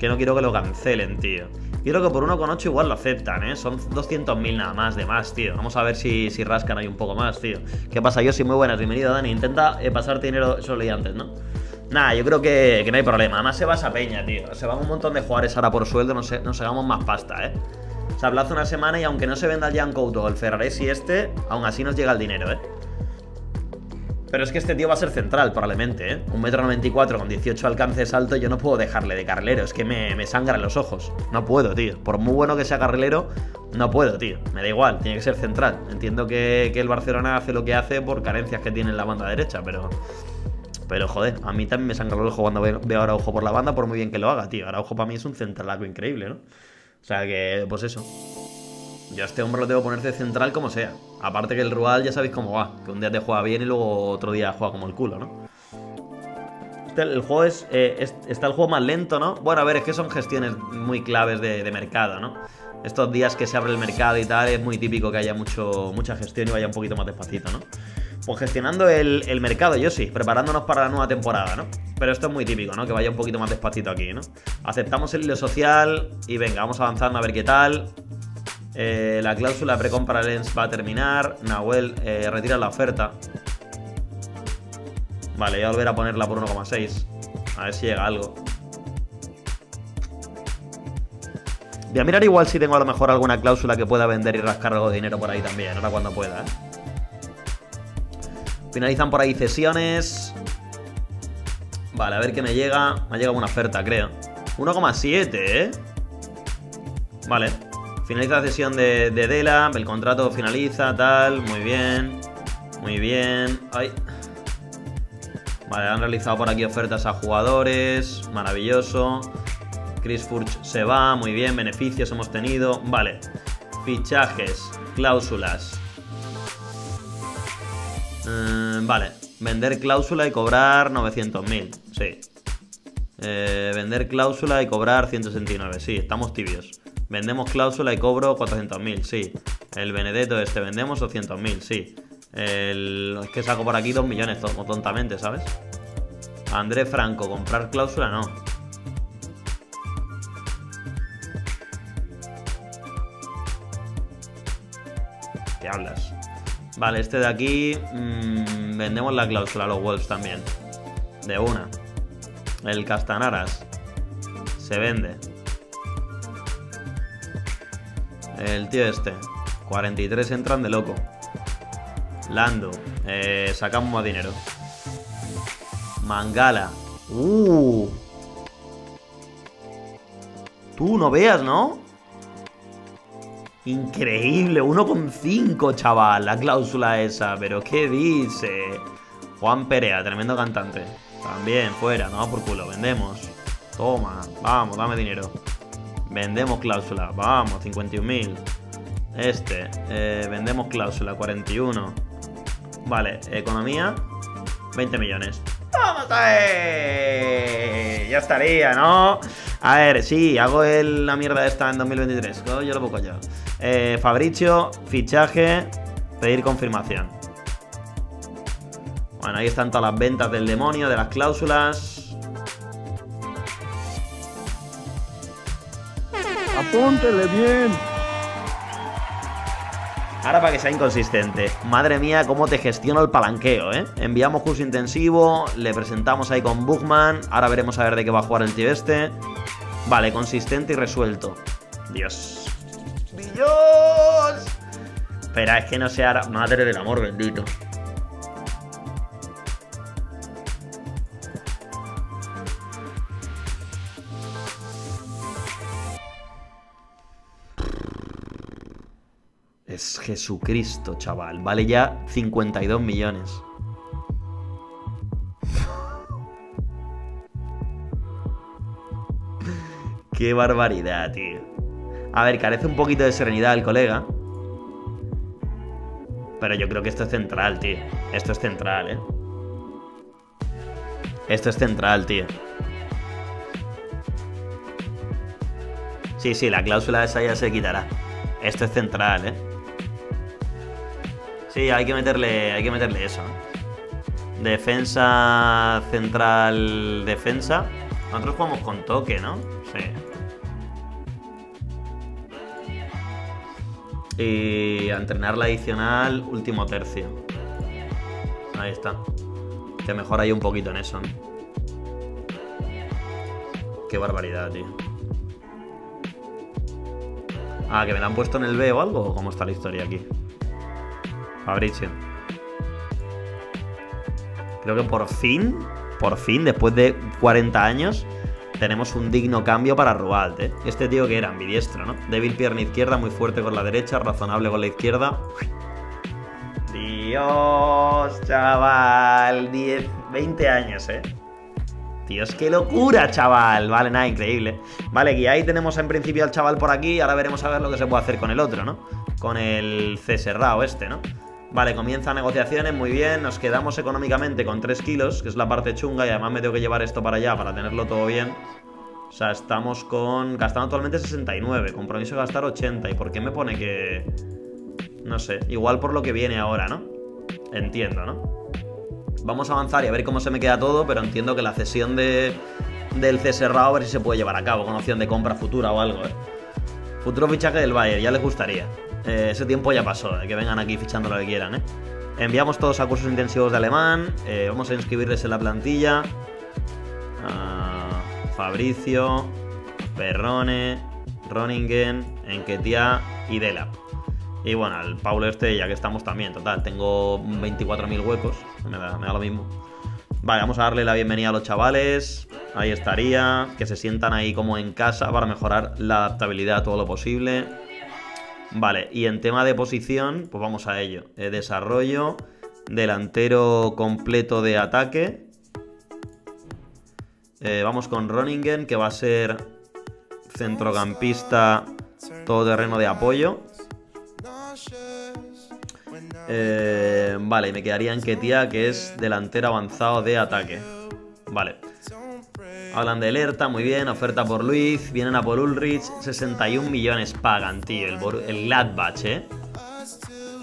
que no quiero que lo cancelen, tío. Quiero que por 1,8 igual lo aceptan, ¿eh? Son 200.000 nada más de más, tío. Vamos a ver si, si, rascan ahí un poco más, tío. ¿Qué pasa? Yo soy muy buena. Bienvenido, Dani. Intenta eh, pasarte dinero, eso leí antes, ¿no? Nada, yo creo que, no hay problema. Además se va esa peña, tío. Se van un montón de jugadores ahora por sueldo, nos, nos hagamos más pasta, ¿eh? Se aplaza una semana y aunque no se venda el Jan Couto el Ferraresi este, aún así nos llega el dinero, ¿eh? Pero es que este tío va a ser central, probablemente, ¿eh? Un metro 94 con 18 alcances alto, yo no puedo dejarle de carrilero. Es que me, me sangran los ojos. No puedo, tío. Por muy bueno que sea carrilero, no puedo, tío. Me da igual, tiene que ser central. Entiendo que, el Barcelona hace lo que hace por carencias que tiene en la banda derecha, pero. Pero joder, a mí también me sangra los ojos cuando veo, a Araujo por la banda, por muy bien que lo haga, tío. Araujo para mí es un centralaco increíble, ¿no? O sea que, pues eso. Yo a este hombre lo tengo que poner de central como sea. Aparte que el Rual ya sabéis cómo va. Que un día te juega bien y luego otro día juega como el culo, ¿no? Este, el juego eh, es, Está el juego más lento, ¿no? Bueno, a ver, es que son gestiones muy claves de, mercado, ¿no? Estos días que se abre el mercado y tal, es muy típico que haya mucho, mucha gestión y vaya un poquito más despacito, ¿no? Pues gestionando el, el, mercado, yo sí, preparándonos para la nueva temporada, ¿no? Pero esto es muy típico, ¿no? Que vaya un poquito más despacito aquí, ¿no? Aceptamos el hilo social y venga, vamos avanzando a ver qué tal. Eh, la cláusula precompra Lens va a terminar. Nahuel eh, retira la oferta. Vale, voy a volver a ponerla por 1,6. A ver si llega algo. Voy a mirar igual si tengo a lo mejor alguna cláusula que pueda vender y rascar algo de dinero por ahí también. Ahora cuando pueda, ¿eh? Finalizan por ahí cesiones. Vale, a ver qué me llega. Me ha llegado una oferta, creo. 1,7, ¿eh? Vale. Finaliza la sesión de, Dela, el contrato finaliza, tal, muy bien. Muy bien. Ay. Vale, han realizado por aquí ofertas a jugadores. Maravilloso. Chris Furch se va, muy bien, beneficios hemos tenido. Vale, fichajes, cláusulas. Eh, vale, vender cláusula y cobrar 900.000, sí. Eh, vender cláusula y cobrar 169, sí, estamos tibios. Vendemos cláusula y cobro 400.000, sí. El Benedetto este, vendemos 200.000, sí. El... Es que saco por aquí 2 millones tontamente, ¿sabes? André Franco, comprar cláusula no. ¿Qué hablas? Vale, este de aquí mmm, vendemos la cláusula los Wolves también. De una. El Castanaras. Se vende. El tío este. 43 entran de loco. Lando. Eh, sacamos más dinero. Mangala. Uh. Tú no veas, ¿no? Increíble, 1,5, chaval, la cláusula esa. Pero ¿qué dice? Juan Perea, tremendo cantante. También, fuera, no por culo, vendemos. Toma, vamos, dame dinero. Vendemos cláusula, vamos, 51.000. Este, eh, vendemos cláusula, 41. Vale, economía, 20 millones. ¡Vamos a ver! Ya estaría, ¿no? A ver, sí, hago la mierda esta en 2023. Yo lo pongo ya. Eh, Fabricio, fichaje, pedir confirmación. Bueno, ahí están todas las ventas del demonio, de las cláusulas. Apúntele bien. Ahora para que sea inconsistente. Madre mía, cómo te gestiono el palanqueo, ¿eh? Enviamos curso intensivo, le presentamos ahí con Bookman. Ahora veremos a ver de qué va a jugar el tío este. Vale, consistente y resuelto. Dios. ¡Dios! Espera, es que no sea... Madre del amor bendito. Jesucristo, chaval. Vale ya 52 millones. Qué barbaridad, tío. A ver, carece un poquito de serenidad el colega. Pero yo creo que esto es central, tío. Esto es central, ¿eh? Esto es central, tío. Sí, sí, la cláusula esa ya se quitará. Esto es central, ¿eh? Sí, hay que meterle, hay que meterle eso. Defensa central, defensa. Nosotros jugamos con toque, ¿no? Sí. Y a entrenar la adicional, último tercio. Ahí está. Que mejora ahí un poquito en eso. Qué barbaridad, tío. Ah, que me la han puesto en el B o algo. ¿Cómo está la historia aquí? Fabricio. Creo que por fin, por fin, después de 40 años, tenemos un digno cambio para Rualt, ¿eh? Este tío que era ambidiestro, ¿no? Débil pierna izquierda, muy fuerte con la derecha, razonable con la izquierda. Dios, chaval. 10, 20 años, ¿eh? Dios, qué locura, chaval. Vale, nada, increíble. Vale, y ahí tenemos en principio al chaval por aquí. Ahora veremos a ver lo que se puede hacer con el otro, ¿no? Con el C cerrado este, ¿no? Vale, comienza negociaciones, muy bien. Nos quedamos económicamente con 3 kilos, que es la parte chunga, y además me tengo que llevar esto para allá para tenerlo todo bien. O sea, estamos con... Gastando actualmente 69, compromiso de gastar 80. ¿Y por qué me pone que...? No sé, igual por lo que viene ahora, ¿no? Entiendo, ¿no? Vamos a avanzar y a ver cómo se me queda todo, pero entiendo que la cesión de, del C a ver si se puede llevar a cabo con opción de compra futura o algo, ¿eh? Futuro fichaje del Bayern, ya les gustaría. Eh, ese tiempo ya pasó, de que vengan aquí fichando lo que quieran, ¿eh? Enviamos todos a cursos intensivos de alemán. Eh, vamos a inscribirles en la plantilla. Fabricio, Perrone, Roningen, Enquetia y Delap. Y bueno, al Paulo este, ya que estamos también, total, tengo 24.000 huecos, me da, me da, lo mismo. Vale, vamos a darle la bienvenida a los chavales, ahí estaría, que se sientan ahí como en casa para mejorar la adaptabilidad todo lo posible. Vale, y en tema de posición, pues vamos a ello. Eh, desarrollo, delantero completo de ataque. Eh, vamos con Roningen, que va a ser centrocampista todoterreno de apoyo. Eh, vale, y me quedaría en Ketia, que es delantero avanzado de ataque. Vale. Hablan de alerta, muy bien. Oferta por Luis. Vienen a por Ulrich. 61 millones pagan, tío. El, el Gladbach, ¿eh?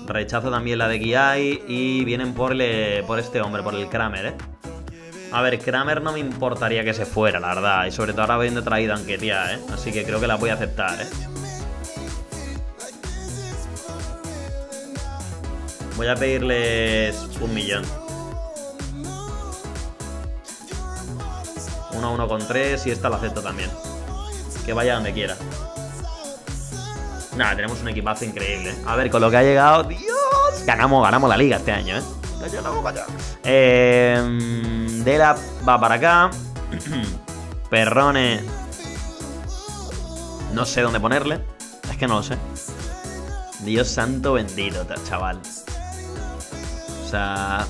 Rechazo también la de Guiay. Y vienen por, le- por este hombre, por el Kramer, ¿eh? A ver, Kramer no me importaría que se fuera, la verdad. Y sobre todo ahora habiendo traído a Anquetia, ¿eh? Así que creo que la voy a aceptar, ¿eh? Voy a pedirles un millón. Uno a uno con tres y esta la acepto también. Que vaya donde quiera. Nada, tenemos un equipazo increíble. A ver, con lo que ha llegado, Dios. Ganamos, ganamos la liga este año, ¿eh? Eh, Dela va para acá. Perrone. No sé dónde ponerle. Es que no lo sé. Dios santo bendito, chaval. O sea.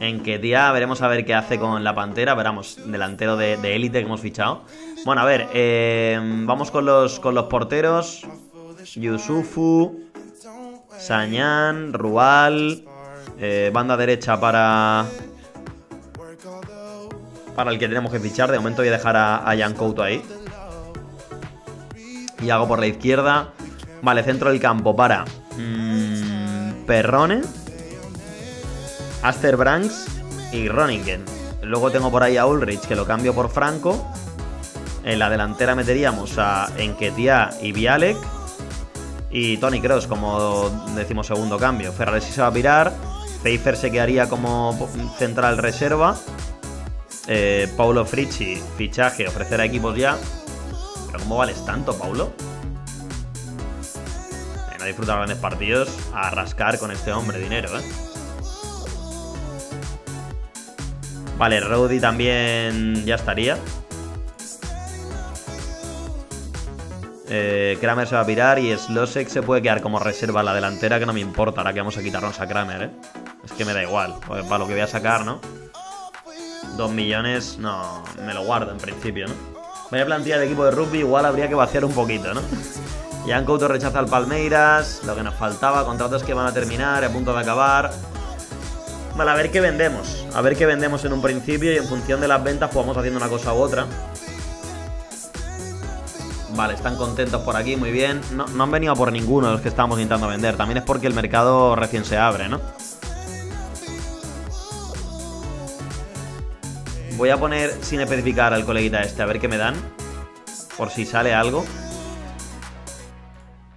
En que día veremos a ver qué hace con la pantera. Veramos, delantero de élite que hemos fichado. Bueno, a ver, eh, vamos con los, con los porteros. Yusufu, Sañán, Rual. eh, banda derecha para. Para el que tenemos que fichar. De momento voy a dejar a, a Jan ahí. Y hago por la izquierda. Vale, centro del campo para. mm, Perrone. Aster Branks y Roningen. Luego tengo por ahí a Ulrich, que lo cambio por Franco. En la delantera meteríamos a Enketia y Bialek. Y Tony Cross como decimos segundo cambio. Ferraresi se va a pirar. Pfeiffer se quedaría como central reserva. Eh, Paulo Fricci, fichaje, ofrecer a equipos ya. Pero ¿cómo vales tanto, Paulo? Eh, no disfrutar grandes partidos a rascar con este hombre dinero, ¿eh? Vale, Rowdy también ya estaría. Eh, Kramer se va a pirar y Slosek se puede quedar como reserva en la delantera, que no me importa, ahora que vamos a quitarnos a Kramer, ¿eh? Es que me da igual, pues para lo que voy a sacar, ¿no? Dos millones, no, me lo guardo en principio, ¿no? Vaya plantilla de equipo de rugby, igual habría que vaciar un poquito, ¿no? Jan Couto rechaza al Palmeiras, lo que nos faltaba, contratos que van a terminar, a punto de acabar. Vale, a ver qué vendemos. A ver qué vendemos en un principio y en función de las ventas pues haciendo una cosa u otra. Vale, están contentos por aquí, muy bien. No, no han venido por ninguno de los que estábamos intentando vender. También es porque el mercado recién se abre, ¿no? Voy a poner sin especificar al coleguita este, a ver qué me dan. Por si sale algo.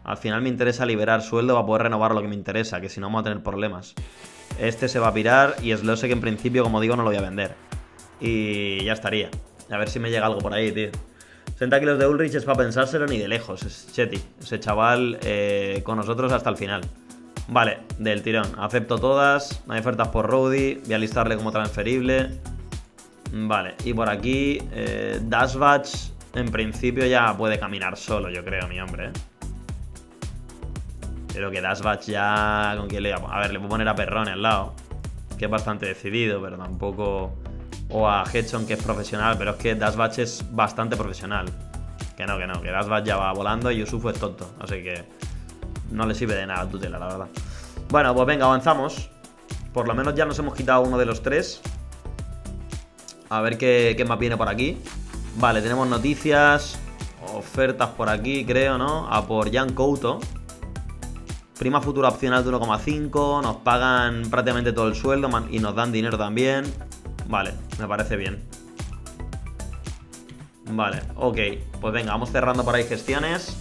Al final me interesa liberar sueldo para poder renovar lo que me interesa, que si no vamos a tener problemas. Este se va a pirar y Slose que en principio, como digo, no lo voy a vender. Y ya estaría. A ver si me llega algo por ahí, tío. 60 kilos de Ulrich es para pensárselo ni de lejos. Es Chetty, ese chaval eh, con nosotros hasta el final. Vale, del tirón. Acepto todas. Hay ofertas por Rowdy. Voy a listarle como transferible. Vale, y por aquí eh, Dashbatch en principio ya puede caminar solo, yo creo, mi hombre. ¿eh? Creo que Dashbatch ya... ¿Con quién le a ver, le puedo poner a Perrone al lado. Que es bastante decidido, pero tampoco... O a Hedson, que es profesional, pero es que Dashbatch es bastante profesional. Que no, que no, que Dashbatch ya va volando y Yusufu es tonto. Así que no le sirve de nada tutela, la verdad. Bueno, pues venga, avanzamos. Por lo menos ya nos hemos quitado uno de los tres. A ver qué, qué más viene por aquí. Vale, tenemos noticias. Ofertas por aquí, creo, ¿no? A por Jan Couto. Prima futura opcional de 1,5. Nos pagan prácticamente todo el sueldo y nos dan dinero también. Vale, me parece bien. Vale, ok. Pues venga, vamos cerrando por ahí gestiones.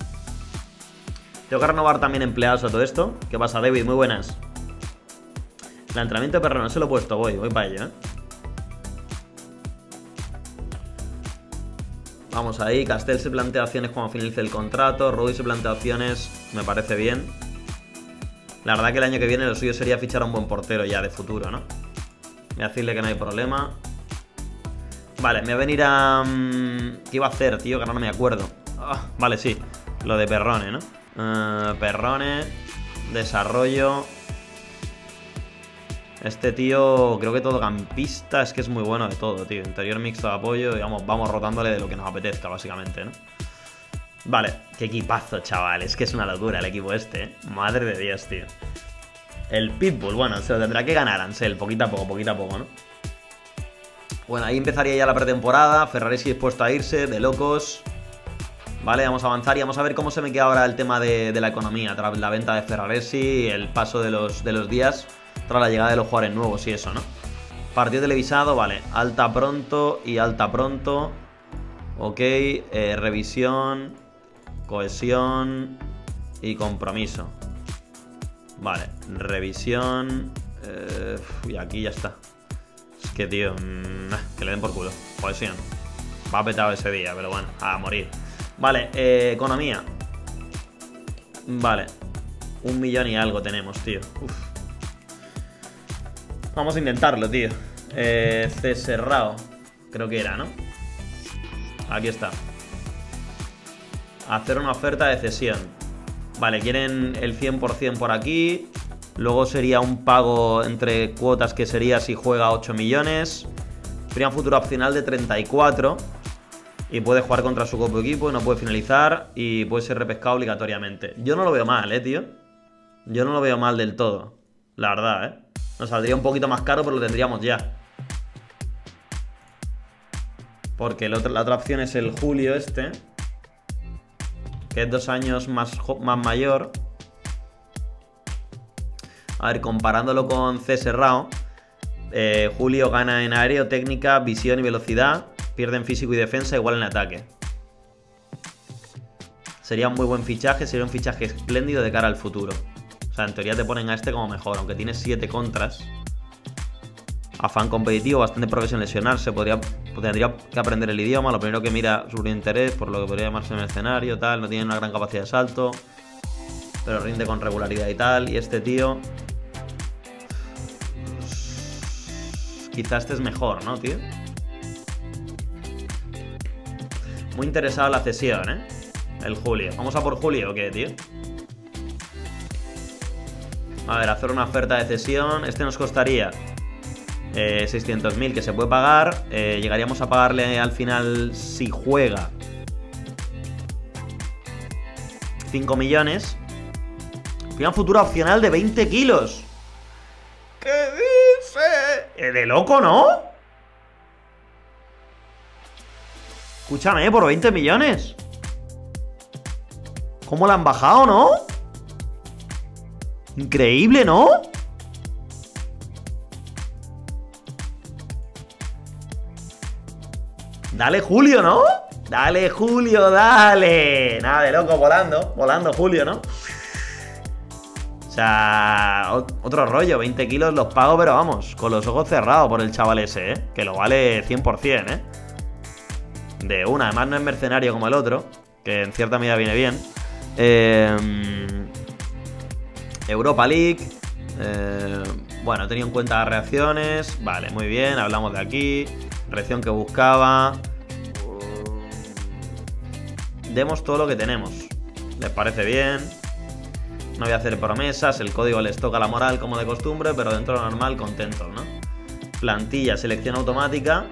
Tengo que renovar también empleados a todo esto. ¿Qué pasa, David? Muy buenas. El entrenamiento de perro no se lo he puesto, voy, voy para ello, ¿eh? Vamos ahí, Castel se plantea opciones cuando finalice el contrato, Rudy se plantea opciones, me parece bien. La verdad que el año que viene lo suyo sería fichar a un buen portero ya de futuro, ¿no? Voy a decirle que no hay problema. Vale, me voy a venir a... mm, ¿Qué iba a hacer, tío? Que ahora no me acuerdo. Ah, vale, sí. Lo de Perrone, ¿no? Eh, Perrone. Desarrollo. Este tío, creo que todo campista, es que es muy bueno de todo, tío. Interior mixto de apoyo, digamos, vamos rotándole de lo que nos apetezca, básicamente, ¿no? Vale, qué equipazo, chaval. Es que es una locura el equipo este, ¿eh? Madre de Dios, tío. El Pitbull, bueno, se lo tendrá que ganar Ansel, poquito a poco, poquito a poco, ¿no? Bueno, ahí empezaría ya la pretemporada. Ferrari dispuesto a irse, de locos. Vale, vamos a avanzar y vamos a ver cómo se me queda ahora el tema de, la economía tras la venta de Ferraresi, el paso de los, de los días tras la llegada de los jugadores nuevos y eso, ¿no? Partido televisado, vale, alta pronto y alta pronto. Ok, eh, revisión, cohesión y compromiso. Vale, revisión. Eh, y aquí ya está. Es que, tío, mm, que le den por culo. Cohesión. Va petado ese día, pero bueno, a morir. Vale, eh, economía. Vale. Un millón y algo tenemos, tío. Vamos a intentarlo, tío. Eh, cerrado. Creo que era, ¿no? Aquí está. Hacer una oferta de cesión. Vale, quieren el 100% por aquí. Luego sería un pago entre cuotas que sería si juega 8 millones. Sería un futuro opcional de 34. Y puede jugar contra su copo equipo y no puede finalizar. Y puede ser repescado obligatoriamente. Yo no lo veo mal, eh, tío. Yo no lo veo mal del todo. La verdad, eh. Nos saldría un poquito más caro, pero lo tendríamos ya. Porque la otra, opción es el Julio este. Que es dos años más, más mayor. A ver, comparándolo con C Serrao. Eh, Julio gana en aéreo, técnica, visión y velocidad. Pierde en físico y defensa, igual en ataque. Sería un muy buen fichaje, sería un fichaje espléndido de cara al futuro. O sea, en teoría te ponen a este como mejor, aunque tiene 7 contras. Afán competitivo, bastante progreso en lesionarse, podría, tendría que aprender el idioma, lo primero que mira su interés, por lo que podría llamarse mercenario, tal, no tiene una gran capacidad de salto, pero rinde con regularidad y tal. Y este tío... Quizás este es mejor, ¿no, tío? Muy interesado en la cesión, ¿eh? El Julio. ¿Vamos a por Julio o qué, tío? A ver, hacer una oferta de cesión. Este nos costaría eh, 600.000 que se puede pagar. Eh, llegaríamos a pagarle al final, si juega, 5 millones. Final futura opcional de 20 kilos. ¿Qué dice? Eh, de loco, ¿no? Escúchame, por 20 millones. ¿Cómo la han bajado, no? Increíble, ¿no? Dale, Julio, ¿no? Dale, Julio, dale. Nada de loco, volando. Volando, Julio, ¿no? O sea, otro rollo. 20 kilos los pago, pero vamos, con los ojos cerrados por el chaval ese, ¿eh? Que lo vale 100%, ¿eh? De una, además no es mercenario como el otro, que en cierta medida viene bien. Eh Europa League. Eh, bueno, he tenido en cuenta las reacciones. Vale, muy bien, hablamos de aquí. Reacción que buscaba. Demos todo lo que tenemos. ¿Les parece bien? No voy a hacer promesas, el código les toca la moral como de costumbre, pero dentro de lo normal contentos, ¿no? Plantilla, selección automática.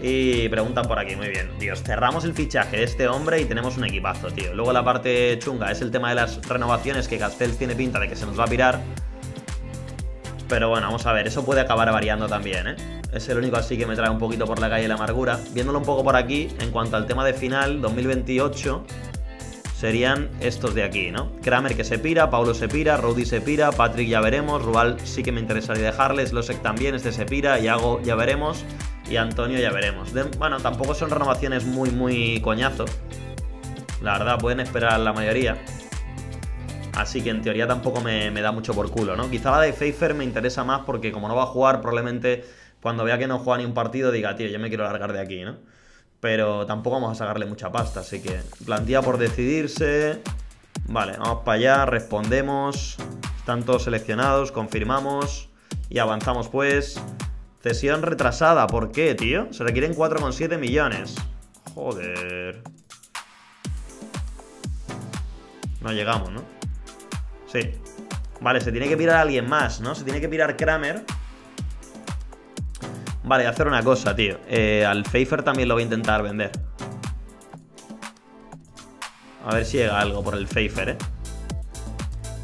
Y preguntan por aquí, muy bien. Dios, cerramos el fichaje de este hombre y tenemos un equipazo, tío. Luego la parte chunga es el tema de las renovaciones, que Castells tiene pinta de que se nos va a pirar. Pero bueno, vamos a ver, eso puede acabar variando también, ¿eh? Es el único así que me trae un poquito por la calle la amargura. Viéndolo un poco por aquí, en cuanto al tema de final, 2028, serían estos de aquí, ¿no? Kramer que se pira, Paulo se pira, Rowdy se pira, Patrick ya veremos, Rubal sí que me interesaría dejarles, Losek también, este se pira, Yago ya veremos y Antonio ya veremos. bueno, tampoco son renovaciones muy, muy coñazo. La verdad, pueden esperar la mayoría. Así que en teoría tampoco me, da mucho por culo, ¿no? Quizá la de Pfeiffer me interesa más porque como no va a jugar, probablemente cuando vea que no juega ni un partido diga, tío, yo me quiero largar de aquí, ¿no? Pero tampoco vamos a sacarle mucha pasta, así que plantilla por decidirse. Vale, vamos para allá, respondemos. Están todos seleccionados, confirmamos y avanzamos pues. Cesión retrasada, ¿por qué, tío? Se requieren 4,7 millones. Joder. No llegamos, ¿no? Sí. Vale, se tiene que pirar a alguien más, ¿no? Se tiene que pirar Kramer. Vale, hacer una cosa, tío. Eh, al Pfeiffer también lo voy a intentar vender. A ver si llega algo por el Pfeiffer, ¿eh?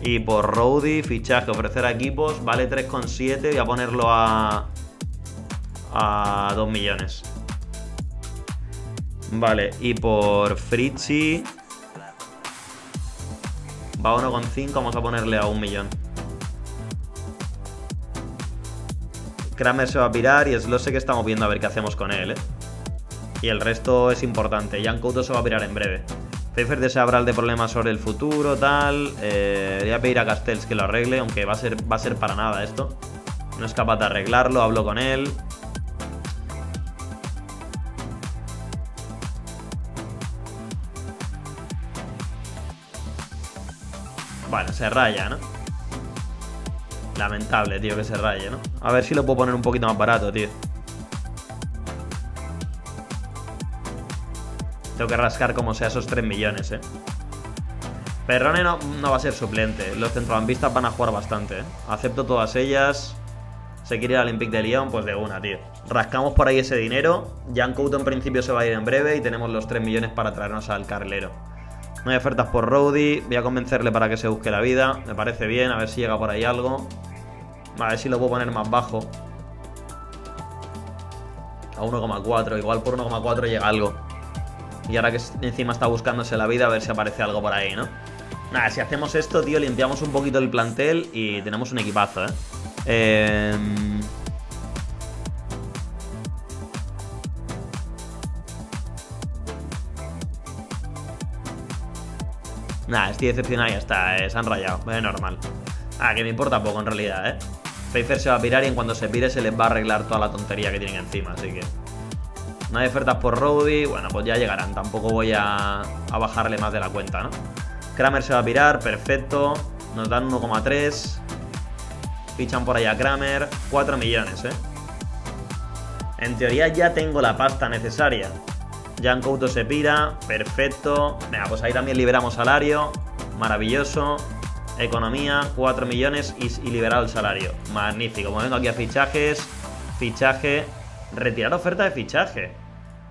Y por Rowdy, fichaje, ofrecer a equipos, vale 3,7. Voy a ponerlo a... A 2 millones. Vale, y por Fritzy... Va a 1,5, vamos a ponerle a un millón. Kramer se va a pirar y es lo sé que estamos viendo a ver qué hacemos con él, ¿eh? Y el resto es importante. Jan se va a pirar en breve. Pfeiffer desea hablar de problemas sobre el futuro, tal. Eh, voy a pedir a Castells que lo arregle, aunque va a, ser, va a ser para nada esto. No es capaz de arreglarlo, hablo con él. Bueno, se raya, ¿no? Lamentable, tío, que se raye, ¿no? A ver si lo puedo poner un poquito más barato, tío. Tengo que rascar como sea esos 3 millones, ¿eh? Perrone no, no va a ser suplente. Los centrocampistas van a jugar bastante, ¿eh? Acepto todas ellas. Se quiere ir al Olympique de Lyon, pues de una, tío. Rascamos por ahí ese dinero. Jan Couto en principio se va a ir en breve y tenemos los 3 millones para traernos al carlero. No hay ofertas por Rowdy. Voy a convencerle para que se busque la vida. Me parece bien. A ver si llega por ahí algo. A ver si lo puedo poner más bajo. A 1,4. Igual por 1,4 llega algo. Y ahora que encima está buscándose la vida, a ver si aparece algo por ahí, ¿no? Nada, si hacemos esto, tío, limpiamos un poquito el plantel y tenemos un equipazo, ¿eh? Eh... Nada, estoy decepcionado y ya está, eh, se han rayado, es normal. Ah, que me importa poco en realidad, ¿eh? Pfeiffer se va a pirar y en cuanto se pire se les va a arreglar toda la tontería que tienen encima, así que... No hay ofertas por Rowdy, bueno, pues ya llegarán, tampoco voy a, a bajarle más de la cuenta, ¿no? Kramer se va a pirar, perfecto. Nos dan 1,3. Fichan por ahí a Kramer. 4 millones, ¿eh? En teoría ya tengo la pasta necesaria. Jan Couto se pira, perfecto. Venga, pues ahí también liberamos salario. Maravilloso. Economía, 4 millones y, liberado el salario. Magnífico. Moviendo aquí a fichajes. Fichaje. Retirar oferta de fichaje.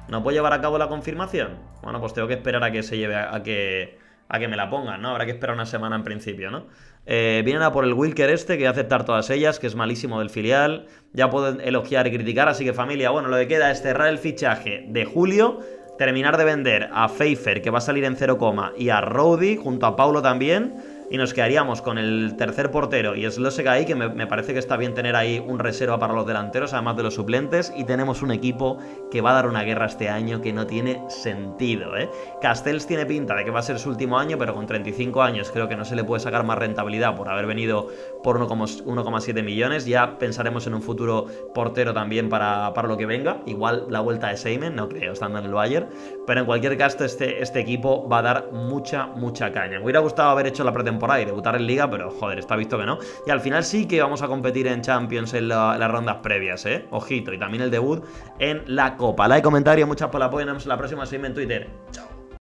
¿No puedo llevar a cabo la confirmación? Bueno, pues tengo que esperar a que se lleve a, a que a que me la pongan, ¿no? Habrá que esperar una semana en principio, ¿no? Eh, vienen a por el Wilker este, que voy a aceptar todas ellas, que es malísimo del filial. Ya puedo elogiar y criticar, así que familia, bueno, lo que queda es cerrar el fichaje de julio, terminar de vender a Pfeiffer, que va a salir en 0, y a Rowdy, junto a Paulo también. Y nos quedaríamos con el tercer portero y Slosek ahí, que me, me, parece que está bien tener ahí un reserva para los delanteros, además de los suplentes. Y tenemos un equipo que va a dar una guerra este año que no tiene sentido, ¿eh? Castells tiene pinta de que va a ser su último año, pero con 35 años creo que no se le puede sacar más rentabilidad por haber venido por 1,7 millones. Ya pensaremos en un futuro portero también para, para, lo que venga. Igual la vuelta de Seymen, no creo, estando en el Bayern. Pero en cualquier caso, este, este equipo va a dar mucha, mucha caña. Me hubiera gustado haber hecho la pretemporada y debutar en Liga, pero joder, está visto que no. Y al final sí que vamos a competir en Champions en, la, las rondas previas, ¿eh? Ojito, y también el debut en la Copa. Like, comentario, muchas por la apoyo. Nos la próxima. Seguidme en Twitter. Chao.